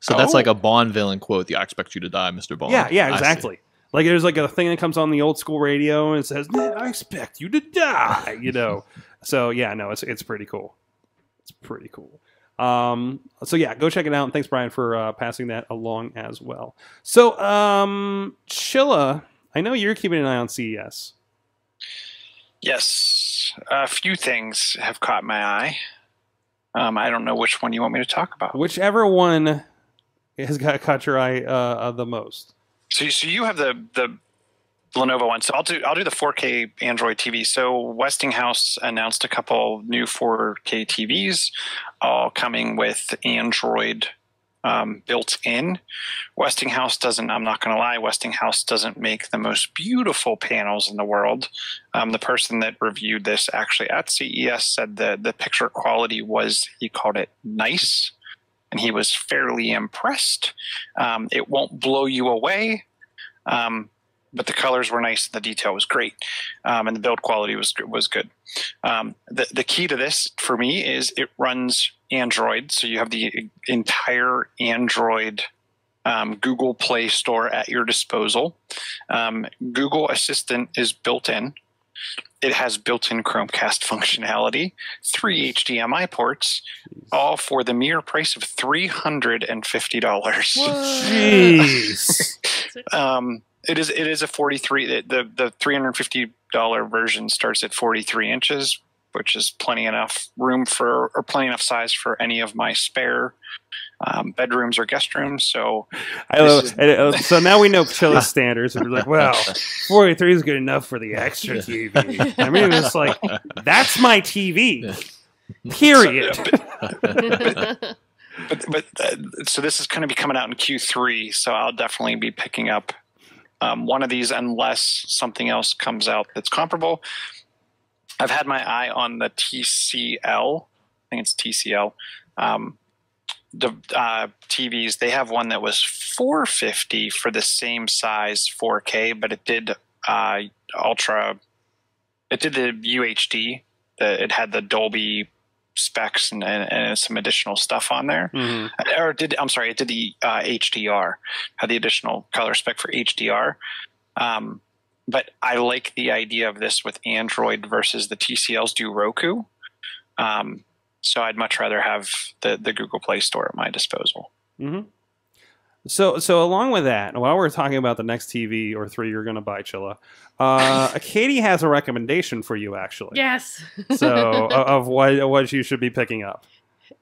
So that's Oh. like a Bond villain quote. The I expect you to die, Mr. Bond. Yeah, yeah, exactly. Like there's like a thing that comes on the old school radio and says, "I expect you to die," you know. so yeah, no, it's it's pretty cool. It's pretty cool. Um, so yeah, go check it out. And thanks, Brian, for uh, passing that along as well. So, um, Chilla, I know you're keeping an eye on CES. Yes, a few things have caught my eye. Um, I don't know which one you want me to talk about. Whichever one has got caught your eye uh, uh, the most. So, so you have the the Lenovo one. So I'll do I'll do the 4K Android TV. So Westinghouse announced a couple new 4K TVs, all coming with Android um, built in. Westinghouse doesn't. I'm not going to lie. Westinghouse doesn't make the most beautiful panels in the world. Um, the person that reviewed this actually at CES said that the picture quality was he called it nice and he was fairly impressed. Um, it won't blow you away, um, but the colors were nice. And the detail was great, um, and the build quality was was good. Um, the the key to this for me is it runs Android, so you have the entire Android. Um, Google Play Store at your disposal. Um, Google Assistant is built in. It has built in Chromecast functionality, three HDMI ports, all for the mere price of $350. Jeez. Um, it is it is a 43 the the, the $350 version starts at 43 inches which is plenty enough room for or plenty enough size for any of my spare um, bedrooms or guest rooms. So I love, This is- and, uh, so now we know Chilla's standards. And we're like, well, 43 is good enough for the extra TV. I mean, it's like, that's my TV. Period. but but uh, so this is going to be coming out in Q3, so I'll definitely be picking up um, one of these unless something else comes out that's comparable. I've had my eye on the TCL. I think it's TCL. Um, the uh, TVs they have one that was 450 for the same size 4K, but it did uh, ultra. It did the UHD. The, it had the Dolby specs and, and, and some additional stuff on there. Mhm. Or did I'm sorry, it did the uh, HDR, had the additional color spec for HDR. Um, but I like the idea of this with Android versus the TCLs do Roku. Um, so I'd much rather have the the Google Play Store at my disposal. hmm So, so along with that, while we're talking about the next TV or three you're going to buy, Chilla, uh, Katie has a recommendation for you, actually. yes. So, of what what you should be picking up.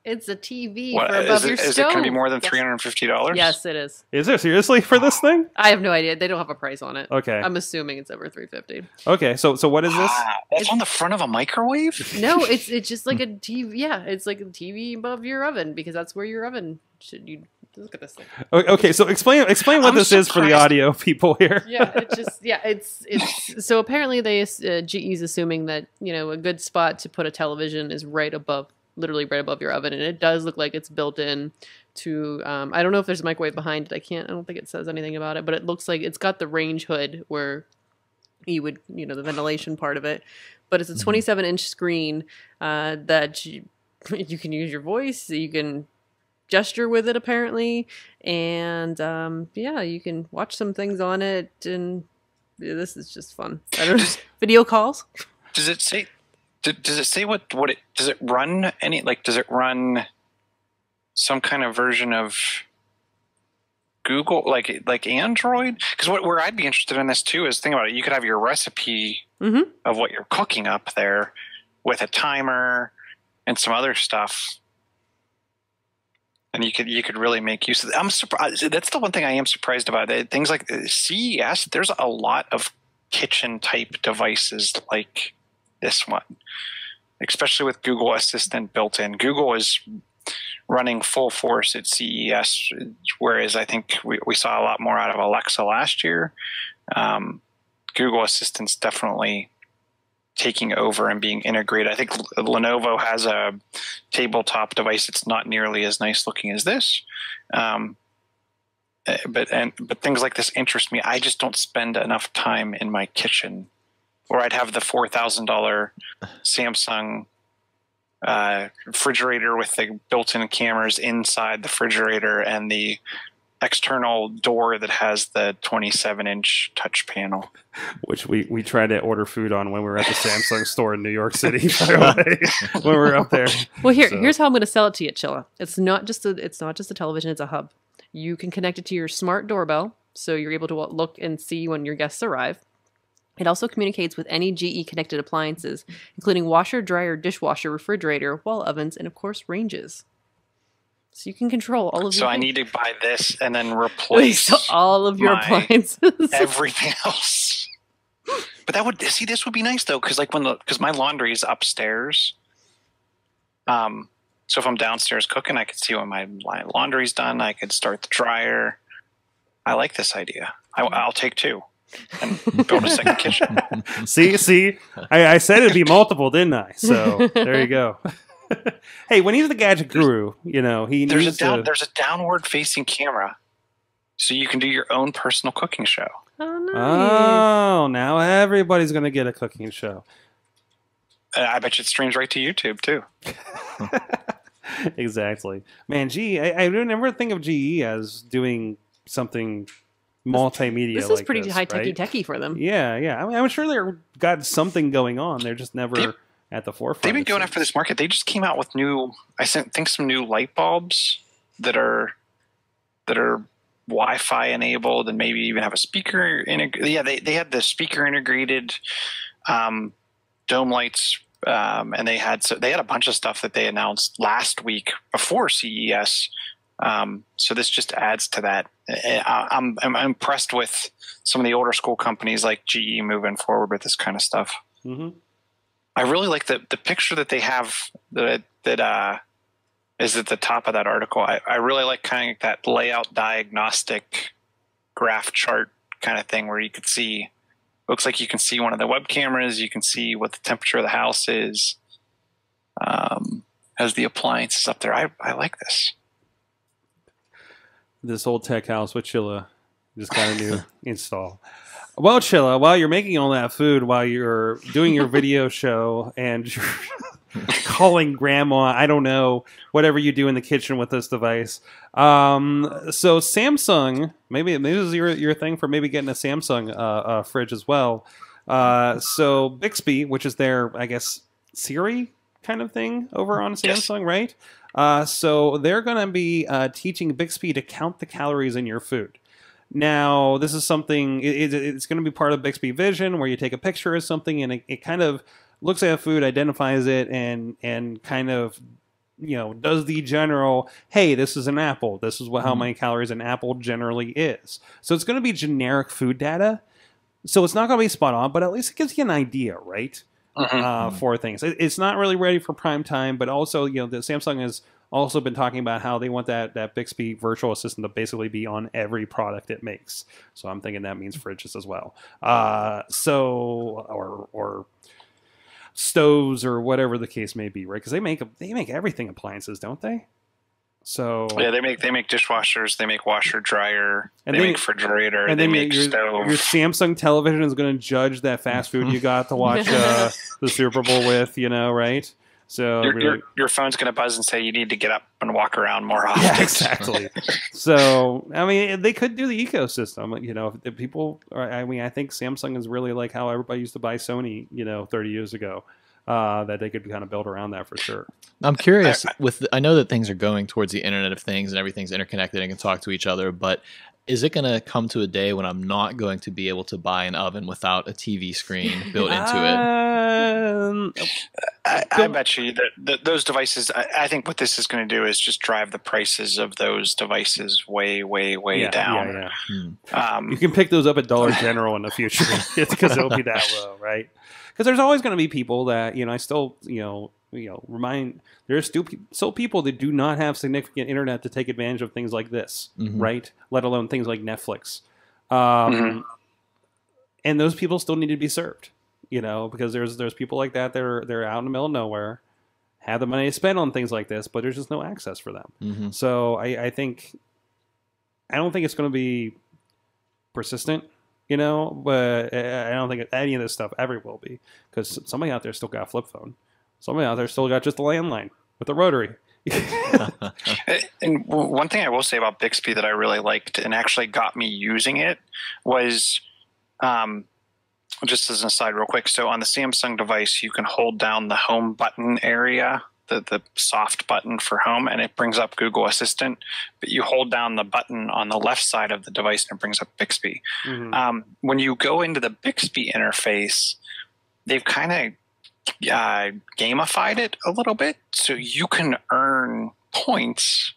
It's a TV What, for above is your it, is it stove. going to be more than three hundred and fifty dollars? Yes, it is. Is there seriously for this thing? I have no idea. They don't have a price on it. Okay. I'm assuming it's over 350. Okay. So, so what is this? Wow, that's on the front of a microwave. No, it's it's just like a TV. Yeah, it's like a TV above your oven because that's where your oven should you look at this thing. Okay. So explain explain what I'm this is for the audio people here. Yeah, it's just yeah, it's it's so apparently they uh, GE's assuming that you know a good spot to put a television is right above, literally right above your oven, and it does look like it's built in to. Um, I don't know if there's a microwave behind it. I can't. I don't think it says anything about it, but it looks like it's got the range hood where you would you know the ventilation part of it, but it's a 27 inch screen uh, that you, you can use your voice. You can gesture with it apparently and um, yeah you can watch some things on it and yeah, this is just fun i don't know video calls Does it say? D- Does it say what what it does it run any like? Does it run some kind of version of Google like like Android? Because what where I'd be interested in this too is think about it. You could have your recipe Mhm. of what you're cooking up there with a timer and some other stuff. And you could you could really make use of. It. I'm surprised. That's the one thing I am surprised about. It. Things like uh, CES, there's a lot of kitchen type devices like this one, especially with Google Assistant built in. Google is running full force at CES, whereas I think we, we saw a lot more out of Alexa last year. Um, Google Assistant's definitely taking over and being integrated. I think Lenovo has a tabletop device that's not nearly as nice looking as this. Um, uh, but and but things like this interest me. I just don't spend enough time in my kitchen, or I'd have the four thousand dollar Samsung uh, refrigerator with the built-in cameras inside the refrigerator and the external door that has the 27 inch touch panel. Which we we tried to order food on when we were at the Samsung store in New York City. By way, when we were up there. well here So- here's how i'm going to sell it to you chilla it's not just a it's not just a television it's a hub you can connect it to your smart doorbell so you're able to look and see when your guests arrive it also communicates with any GE connected appliances, including washer, dryer, dishwasher, refrigerator, wall ovens, and of course ranges. So you can control all of So I need to buy this and then replace so all of your appliances. everything else. But that would see this would be nice though, because like when the because my laundry is upstairs. Um, so if I'm downstairs cooking, I could see when my laundry's done. I could start the dryer. I like this idea. I, I'll take two and build a kitchen. See, see, I, I said it'd be multiple, didn't I? So there you go. hey, when he's the gadget guru, you know he There's a needs down, to. there's a downward facing camera, so you can do your own personal cooking show. oh, nice. Oh, now everybody's gonna get a cooking show. Uh, I bet you it streams right to YouTube too. exactly, man. Gee, I, I would never think of GE as doing something multimedia. this is like pretty this, high techy right? techy for them. Yeah, yeah. I mean, I'm sure they've got something going on. They're just never They- at the forefront. They've been going seems. after this market. They just came out with new. I think some new light bulbs that are that are Wi-Fi enabled and maybe even have a speaker. Integ- yeah, they they had the speaker integrated um, dome lights um, and they had so they had a bunch of stuff that they announced last week before CES. Um, so this just adds to that. I, I'm, I'm impressed with some of the older school companies like GE moving forward with this kind of stuff. hmm I really like the the picture that they have that that uh, is at the top of that article. I, I really like kind of that layout diagnostic graph chart kind of thing where you could see looks like you can see one of the web cameras, you can see what the temperature of the house is. Um, as the appliances up there, I, I like this. This old tech house with Chilla just got a new install. Well, Chilla, while you're making all that food, while you're doing your video show, and you're calling grandma, I don't know, whatever you do in the kitchen with this device. Um, so Samsung, maybe maybe this is your your thing for maybe getting a Samsung uh, uh, fridge as well. Uh, so Bixby, which is their, I guess, Siri kind of thing over on Yes. Samsung, right? Uh, so they're going to be uh, teaching Bixby to count the calories in your food. Now, this is something, it, it- it's going to be part of Bixby Vision where you take a picture of something and it, it kind of looks at a food, identifies it, and, and kind of, you know, does the general, hey, this is an apple. This is what, how Mhm. many calories an apple generally is. So it's going to be generic food data. So it's not going to be spot on, but at least it gives you an idea, right? Uh, for things. It, it's not really ready for prime time, but also you know the Samsung has also been talking about how they want that that Bixby virtual assistant to basically be on every product it makes. So I'm thinking that means fridges as well. Uh, so or or stoves or whatever the case may be, right? Because they make they make everything appliances, don't they? So Yeah, they make they make dishwashers, they make washer dryer, And they then- make refrigerator, and they then make your, stove. your Samsung television is going to judge that fast food you got to watch uh, the Super Bowl with, you know, right? So your, your, your phone's going to buzz and say you need to get up and walk around more often. Yeah, exactly. so, I mean, they could do the ecosystem. You know, if, people, are, I mean, I think Samsung is really like how everybody used to buy Sony, you know, 30 years ago. Uh, that they could kind of build around that for sure. I'm curious. With the, I know that things are going towards the Internet of Things and everything's interconnected and can talk to each other, but is it going to come to a day when I'm not going to be able to buy an oven without a TV screen built into it? Um, I, I bet you that, that those devices. I, I think what this is going to do is just drive the prices of those devices way, way, way yeah, down. Yeah, yeah. Hmm. Um, You can pick those up at Dollar General in the future because it'll be that low, right? Because there's always going to be people that you know. I still, you know, you know, remind there's still pe- still people that do not have significant internet to take advantage of things like this, Mhm. right? Let alone things like Netflix. Um, Mhm. And those people still need to be served, you know, because there's there's people like that that are they're out in the middle of nowhere, have the money to spend on things like this, but there's just no access for them. hmm So I, I think I don't think it's going to be persistent, you know, but I don't think any of this stuff ever will be because somebody out there still got a flip phone. Somebody out there still got just a landline with a rotary. And one thing I will say about Bixby that I really liked and actually got me using it was, um, just as an aside, real quick. So on the Samsung device, you can hold down the home button area, the the soft button for home, and it brings up Google Assistant. But you hold down the button on the left side of the device, and it brings up Bixby. Mhm. Um, when you go into the Bixby interface, they've kind of uh, gamified it a little bit, so you can earn points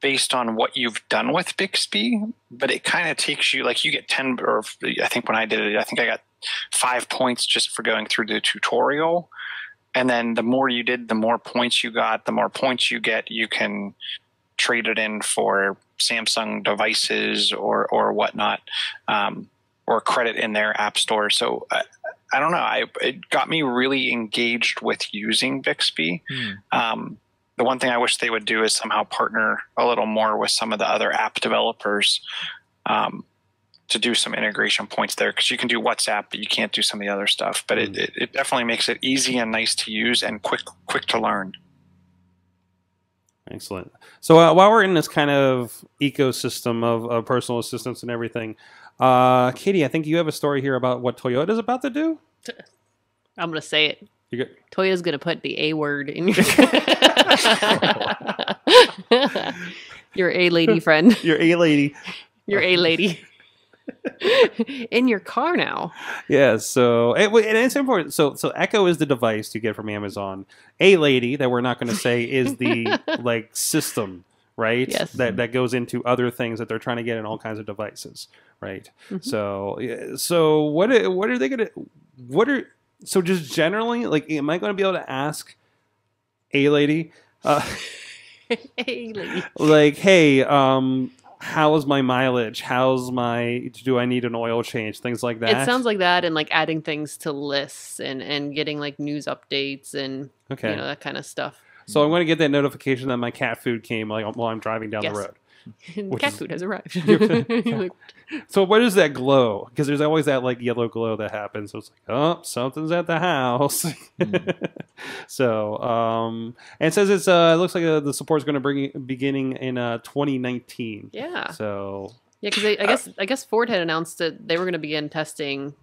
based on what you've done with Bixby. But it kind of takes you like you get ten, or I think when I did it, I think I got five points just for going through the tutorial. And then the more you did, the more points you got. The more points you get, you can trade it in for Samsung devices or or whatnot, um, or credit in their app store. So I, I don't know. I, it got me really engaged with using Bixby. Hmm. Um, the one thing I wish they would do is somehow partner a little more with some of the other app developers um, to do some integration points there because you can do WhatsApp, but you can't do some of the other stuff. But it, it, it definitely makes it easy and nice to use and quick quick to learn. Excellent. So uh, while we're in this kind of ecosystem of, of personal assistants and everything, uh, Katie, I think you have a story here about what Toyota's about to do. I'm gonna say it. You get, Toya's gonna put the A word in your your A lady friend. your A lady. Your A lady. in your car now. Yeah, so it, and it's important. So, so Echo is the device you get from Amazon. A lady that we're not going to say is the like system, right? Yes. That that goes into other things that they're trying to get in all kinds of devices, right? Mhm. So, so what? are- What are they going to? What are so just generally like? Am I going to be able to ask a lady? Uh, lady. like, hey, um, how's my mileage? How's my? Do I need an oil change? Things like that. It sounds like that, and like adding things to lists and and getting like news updates and okay. you know that kind of stuff. So I'm going to get that notification that my cat food came like while I'm driving down Yes. the road. And cat is- food has arrived. Like, So what is that glow? Because there's always that like yellow glow that happens. So it's like, oh, something's at the house. so um, and it says it's uh, it looks like uh, the support's going to bring beginning in uh 2019. yeah, So yeah. Because I guess I guess Ford had announced that they were going to begin testing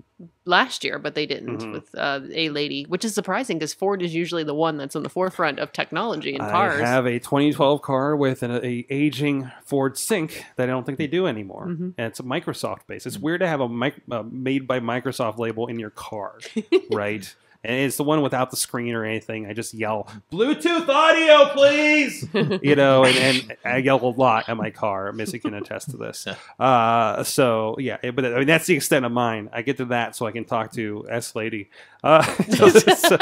last year, but they didn't Mhm. with uh, a lady, which is surprising because Ford is usually the one that's on the forefront of technology in cars. I have a 2012 car with an a aging Ford Sync that I don't think they do anymore, Mhm. and it's a Microsoft base. It's weird to have a mic- uh, made by Microsoft label in your car, right? And it's the one without the screen or anything. I just yell Bluetooth audio, please. you know, and, and I yell a lot at my car. Missy can attest to this. Uh, so yeah, but I mean that's the extent of mine. I get to that so I can talk to S lady. Uh, so,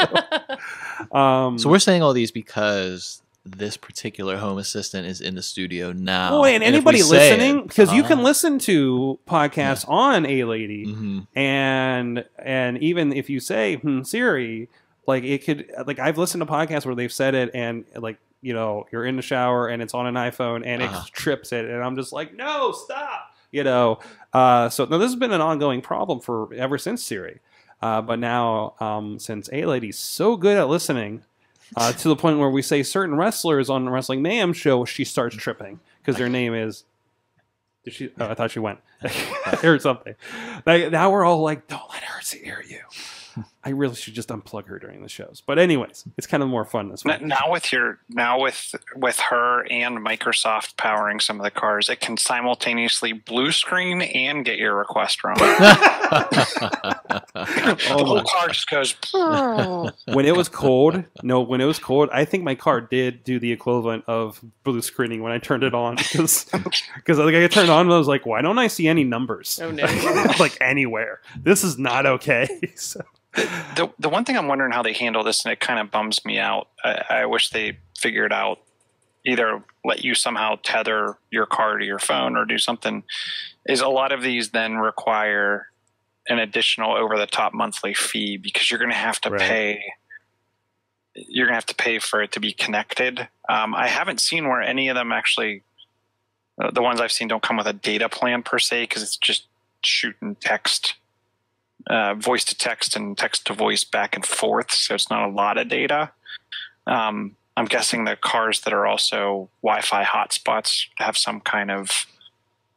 um, So we're saying all these because this particular home assistant is in the studio now. Oh, and if anybody listening, it- because you can Ah. listen to podcasts on A Lady, Mhm. and and even if you say hmm, Siri, like it could, like I've listened to podcasts where they've said it, and like you know you're in the shower and it's on an iPhone and it Uh-huh. trips it, and I'm just like, no, stop, you know. Uh, so now this has been an ongoing problem for ever since Siri, uh, but now um, since A Lady's so good at listening. Uh, to the point where we say certain wrestlers on Wrestling Mayhem show, she starts tripping because their name is. Did she? Oh, I thought she went or something. Like, now we're all like, "Don't let her see hear you." I really should just unplug her during the shows. But anyways, it's kind of more fun this way. Now with your now with with her and Microsoft powering some of the cars, it can simultaneously blue screen and get your request wrong. the Oh whole my. car just goes. when it was cold, no, when it was cold, I think my car did do the equivalent of blue screening when I turned it on because because like I turned it on and I was like, why don't I see any numbers? Oh, no. like anywhere. This is not okay. so, The the one thing I'm wondering how they handle this, and it kind of bums me out. I, I wish they figured out either let you somehow tether your car to your phone or do something. Is a lot of these then require an additional over the top monthly fee because you're going to have to Right. pay. You're going to have to pay for it to be connected. Um, I haven't seen where any of them actually. uh, The ones I've seen don't come with a data plan per se because it's just shooting text uh, voice to text and text to voice back and forth, so it's not a lot of data. Um, I'm guessing the cars that are also Wi-Fi hotspots have some kind of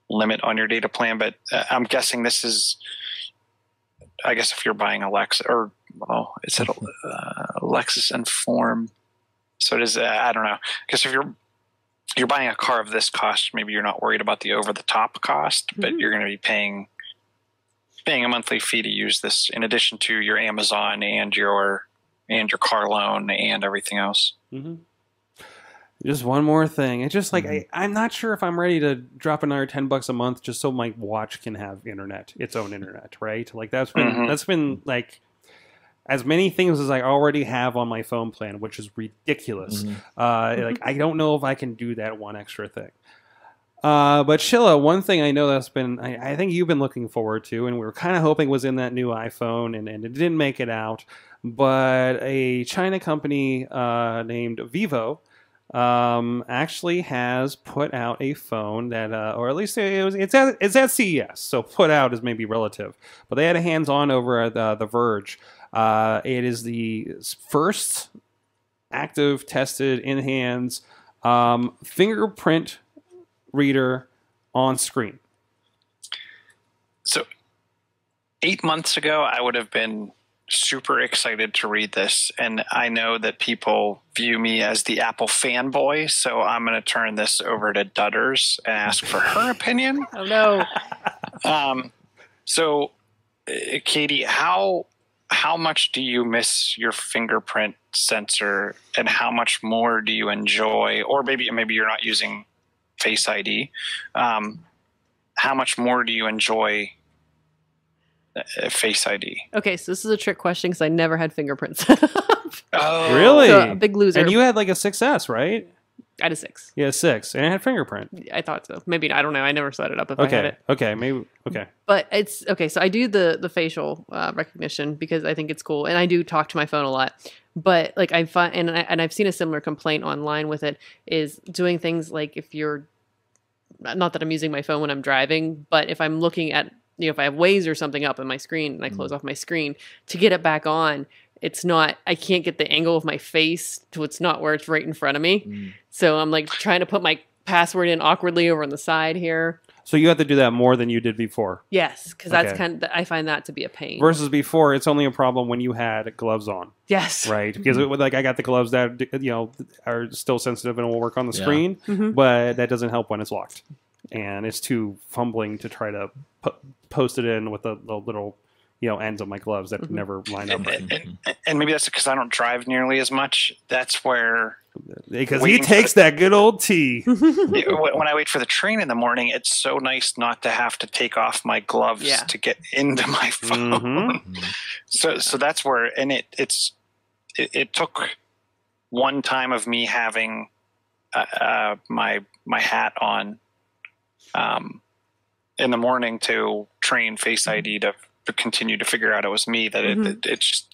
limit on your data plan, but uh, I'm guessing this is. I guess if you're buying Alexa or well, is it uh, Lexus Enform? So it is. Uh, I don't know. Because if you're you're buying a car of this cost, maybe you're not worried about the over the top cost, but Mhm. you're going to be paying paying a monthly fee to use this in addition to your Amazon and your and your car loan and everything else. hmm Just one more thing. It's just like I, I'm not sure if I'm ready to drop another ten bucks a month just so my watch can have internet, its own internet, right? Like that's been Mhm. that's been like as many things as I already have on my phone plan, which is ridiculous. Mhm. Uh, like I don't know if I can do that one extra thing. Uh, but Chilla, one thing I know that's been I, I think you've been looking forward to, and we were kind of hoping was in that new iPhone, and, and it didn't make it out. But a China company uh, named Vivo um, actually has put out a phone that, uh, or at least it was, it's at it's at CES, so put out is maybe relative, but they had a hands on over at uh, the Verge. Uh, it is the first active tested in hands um, fingerprint reader on screen. So, eight months ago, I would have been super excited to read this, and I know that people view me as the Apple fanboy, so I'm going to turn this over to Dudders and ask for her opinion. Oh no. Um, So, uh, Katie, how how much do you miss your fingerprint sensor, and how much more do you enjoy, or maybe maybe you're not using Face ID? Um, how much more do you enjoy uh, Face ID? Okay, so this is a trick question because I never had fingerprints. Oh, Really? So, a big loser. And you had like a 6S, right? I had a six. Yeah, six, and it had fingerprint. I thought so. Maybe I don't know. I never set it up if I had Okay, it. okay, maybe okay. But it's okay. So I do the the facial uh, recognition because I think it's cool, and I do talk to my phone a lot. But like I find, and I, and I've seen a similar complaint online with it is doing things like if you're not that I'm using my phone when I'm driving, but if I'm looking at you know if I have Waze or something up on my screen and I close off my screen to get it back on, it's not. I can't get the angle of my face to it's not where it's right in front of me. Mm. So I'm like trying to put my password in awkwardly over on the side here. So you have to do that more than you did before. Yes, because that's Okay. kind of I find that to be a pain. Versus before, it's only a problem when you had gloves on, yes, right? Because it, like I got the gloves that you know are still sensitive and will work on the Yeah. screen, Mhm. but that doesn't help when it's locked, and it's too fumbling to try to po- post it in with the, the little you know ends of my gloves that Mhm. never line up right. and, and, and maybe that's because I don't drive nearly as much. That's where Because he Waiting for takes that good old tea. when I wait for the train in the morning, it's so nice not to have to take off my gloves Yeah. to get into my phone. Mhm. So, so that's where, and it it's it, it took one time of me having uh, uh, my my hat on um, in the morning to train Face ID to, to continue to figure out it was me. That Mhm. it, it it's just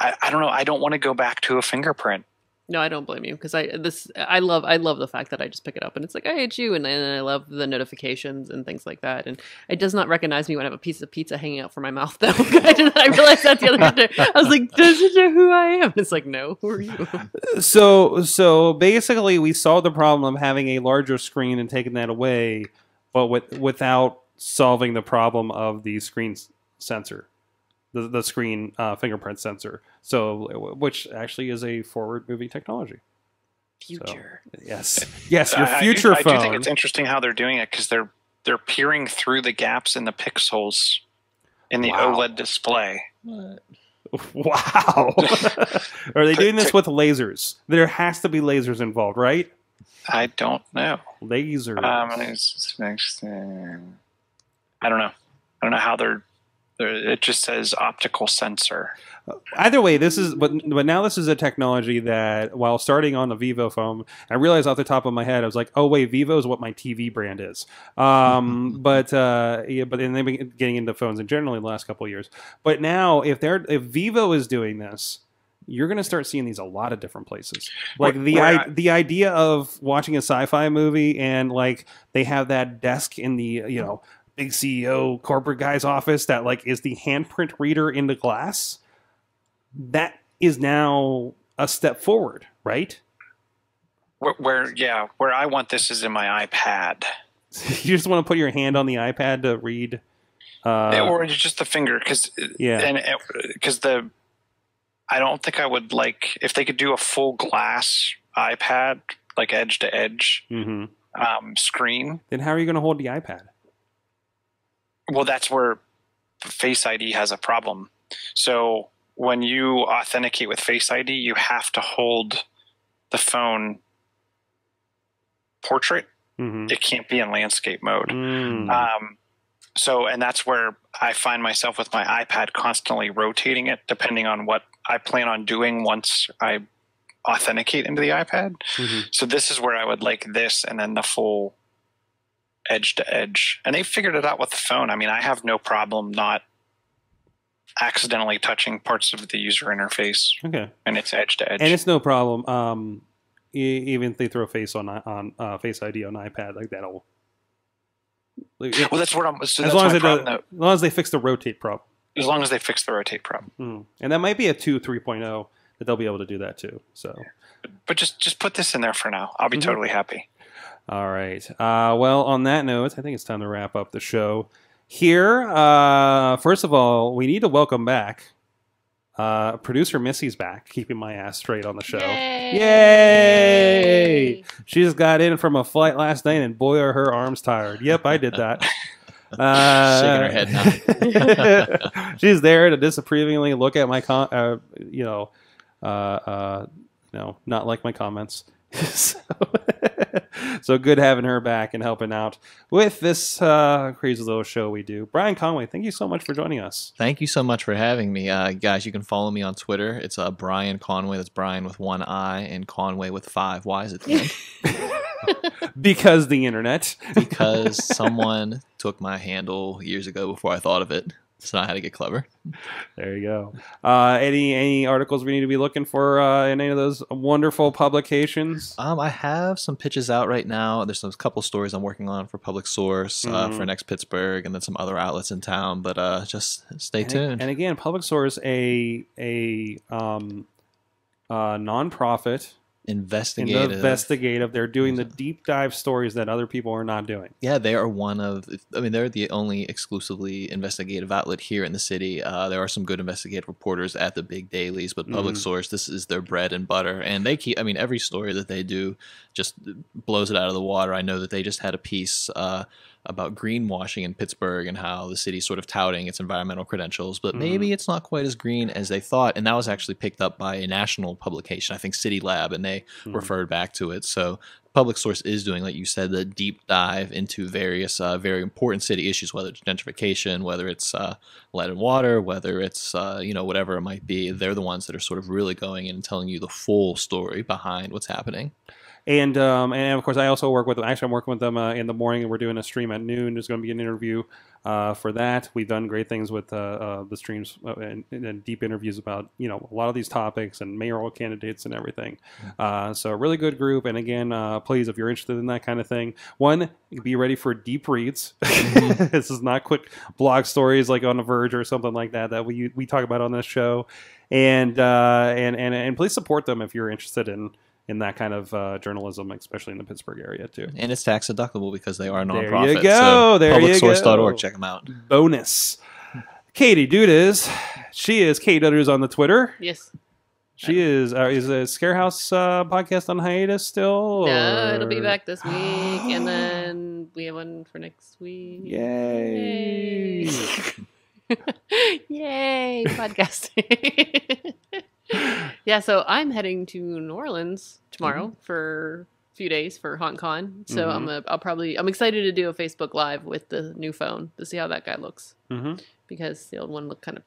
I, I don't know. I don't want to go back to a fingerprint. No, I don't blame you because I this I love I love the fact that I just pick it up and it's like I hate you and then I love the notifications and things like that and it does not recognize me when I have a piece of pizza hanging out from my mouth though. I, didn't, I realized that the other day. I was like, does it know who I am? And it's like, no, who are you? So so basically, we solved the problem of having a larger screen and taking that away, but with without solving the problem of the screen s- sensor, the the screen uh, fingerprint sensor. So which actually is a forward moving technology. Future. Yes, yes, your I- I do- future I do, think it's interesting how they're doing it because they're they're peering through the gaps in the pixels in the Wow. OLED display. wow. Are they doing this with lasers? There has to be lasers involved, right? I don't know. Lasers. Um, it's- it's next thing. I don't know. I don't know how they're. It just says optical sensor. Either way, this is but but now this is a technology that while starting on the Vivo phone, I realized off the top of my head, I was like, oh wait, Vivo is what my TV brand is. Um, but uh, yeah, but then they've been getting into phones in general in the last couple of years. But now, if they're if Vivo is doing this, you're going to start seeing these a lot of different places. Like the I- the idea of watching a sci-fi movie and like they have that desk in the you know big CEO corporate guy's office that like is the handprint reader in the glass. That is now a step forward, right? Where, where yeah, where I want this is in my iPad, you just want to put your hand on the iPad to read. Uh, or just the finger because yeah, and because the I don't think I would like if they could do a full glass iPad like edge to edge hmm um, screen. then how are you going to hold the iPad? Well, that's where Face ID has a problem. So when you authenticate with Face ID, you have to hold the phone portrait. hmm It can't be in landscape mode. Mm. Um, so, and that's where I find myself with my iPad constantly rotating it depending on what I plan on doing once I authenticate into the iPad. Mhm. So, this is where I would like this and then the full edge to edge. And they figured it out with the phone. I mean, I have no problem not accidentally touching parts of the user interface Okay. and it's edge to edge. and it's no problem. Um, e- even if they throw face on on uh, Face ID on iPad, like that'll. it- well, that's what I'm. So as long as does, problem, as long as they fix the rotate problem, as long as they fix the rotate problem. Mm. and that might be a two 3.0 that they'll be able to do that too. So, But just just put this in there for now. I'll be Mhm. totally happy. All right. Uh, well, on that note, I think it's time to wrap up the show here. Uh, first of all, we need to welcome back uh, producer Missy's back, keeping my ass straight on the show. Yay! She just got in from a flight last night, and boy, are her arms tired. Yep, I did that. Uh, Shaking her head now. she's there to disapprovingly look at my con, uh, you know, uh, uh, you know, not like my comments. so, so good having her back and helping out with this uh, crazy little show we do. Brian Conway, thank you so much for joining us. Thank you so much for having me, uh, guys. You can follow me on Twitter. It's uh, Brian Conway. That's Brian with one I and Conway with five Y's at the end. Because the internet. because someone took my handle years ago before I thought of it. So now I had to get clever. There you go. Uh, any any articles we need to be looking for uh, in any of those wonderful publications? Um, I have some pitches out right now. There's a couple stories I'm working on for Public Source, uh, Mhm. for Next Pittsburgh, and then some other outlets in town. But uh, just stay And, tuned. and again, Public Source a a um, uh, nonprofit Investigative. investigative. They're doing the deep dive stories that other people are not doing. Yeah, they are one of. I mean, they're the only exclusively investigative outlet here in the city. Uh, there are some good investigative reporters at the big dailies, but Public Mhm. Source, this is their bread and butter, and they keep. I mean, every story that they do just blows it out of the water. I know that they just had a piece. Uh, about greenwashing in Pittsburgh and how the city's sort of touting its environmental credentials, but maybe it's not quite as green as they thought. And that was actually picked up by a national publication, I think City Lab, and they referred back to it. So public source is doing, like you said, the deep dive into various uh, very important city issues, whether it's gentrification, whether it's uh, lead and water, whether it's uh, you know whatever it might be. They're the ones that are sort of really going in and telling you the full story behind what's happening. And um, and of course, I also work with them. Actually, I'm working with them uh, in the morning, and we're doing a stream at noon. There's going to be an interview uh, for that. We've done great things with uh, uh, the streams uh, and, and deep interviews about you know a lot of these topics and mayoral candidates and everything. Uh, so a really good group. And again, uh, please, if you're interested in that kind of thing, one, be ready for deep reads. this is not quick blog stories like on the Verge or something like that that we we talk about on this show. And uh, and and and please support them if you're interested in in that kind of uh, journalism, especially in the Pittsburgh area too. And it's tax deductible because they are a There you go, So there you publicsource.org, go. check them out. Bonus. Katie Dudas, she is Kate Dudas on the Twitter. Yes. She is. Uh, is the Scarehouse uh, podcast on hiatus still? No, it'll be back this week, and then we have one for next week. Yay! Yay, podcasting. yeah, so I'm heading to New Orleans tomorrow for a few days for HauntCon. So I'm a, I'll probably I'm excited to do a Facebook Live with the new phone to see how that guy looks. Hmm because the old one looked kind of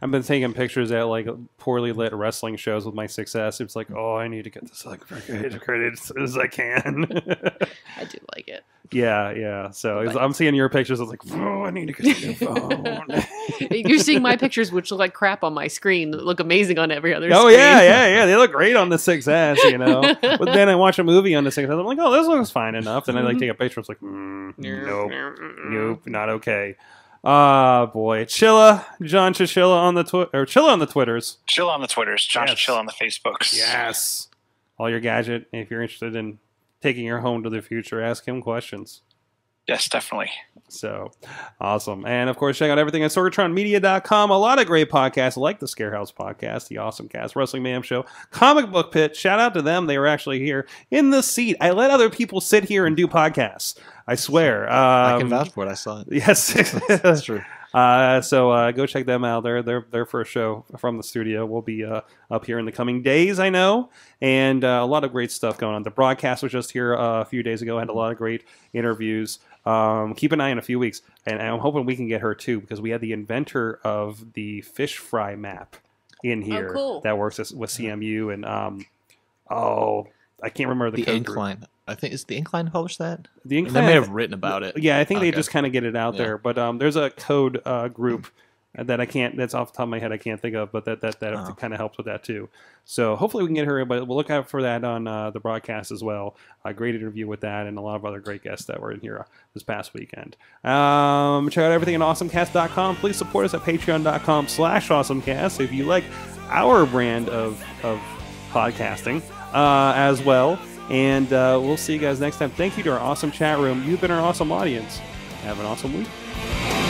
I've been taking pictures at like poorly lit wrestling shows with my success. It's like, oh, I need to get this like created as soon as I can. I do like it. yeah, yeah. So I'm seeing your pictures. I was like, oh, I need to get a new phone. You're seeing my pictures, which look like crap on my screen, that look amazing on every other. Oh screen. yeah, yeah, yeah. They look great on the 6S, you know. but then I watch a movie on the 6S. I'm like, oh, this looks fine enough. Then I like take a picture. It's like, mm, nope, nope, not okay. Ah, boy, Chilla, John Chichilla on the twi- or Chilla on the Twitters. Chill on the Twitters. Josh Yes. Chill on the Facebooks. Yes, all your gadget. If you're interested in taking your home to the future, ask him questions. Yes, definitely. So awesome. And of course, check out everything at SorgatronMedia.com. A lot of great podcasts like the Scarehouse podcast, the Awesome Cast, Wrestling Mayhem Show, Comic Book Pit. Shout out to them. They were actually here in the seat. I let other people sit here and do podcasts. I swear. Um, I can vouch for it. I saw it. Yes. That's true. Uh, so uh, go check them out. They're they're their first show from the studio will be uh, up here in the coming days. I know, and uh, a lot of great stuff going on. The broadcast was just here uh, a few days ago. Had a lot of great interviews. Um, keep an eye in a few weeks, and I'm hoping we can get her too because we had the inventor of the fish fry map in here cool. that works with CMU and um, oh I can't remember the, The code group. Incline. I think is the Incline published that. The They incline. may have written about it. Yeah, I think they just kind of get it out Yeah. there. But um, there's a code uh, group that I can't. That's off the top of my head. I can't think of. But that that that Oh. kind of helps with that too. So hopefully we can get her. But we'll look out for that on uh, the broadcast as well. A great interview with that, and a lot of other great guests that were in here uh, this past weekend. Um, check out everything at awesomecast.com. Please support us at patreon.com/slash awesomecast if you like our brand of of podcasting uh, as well. And uh, we'll see you guys next time. Thank you to our awesome chat room. You've been our awesome audience. Have an awesome week.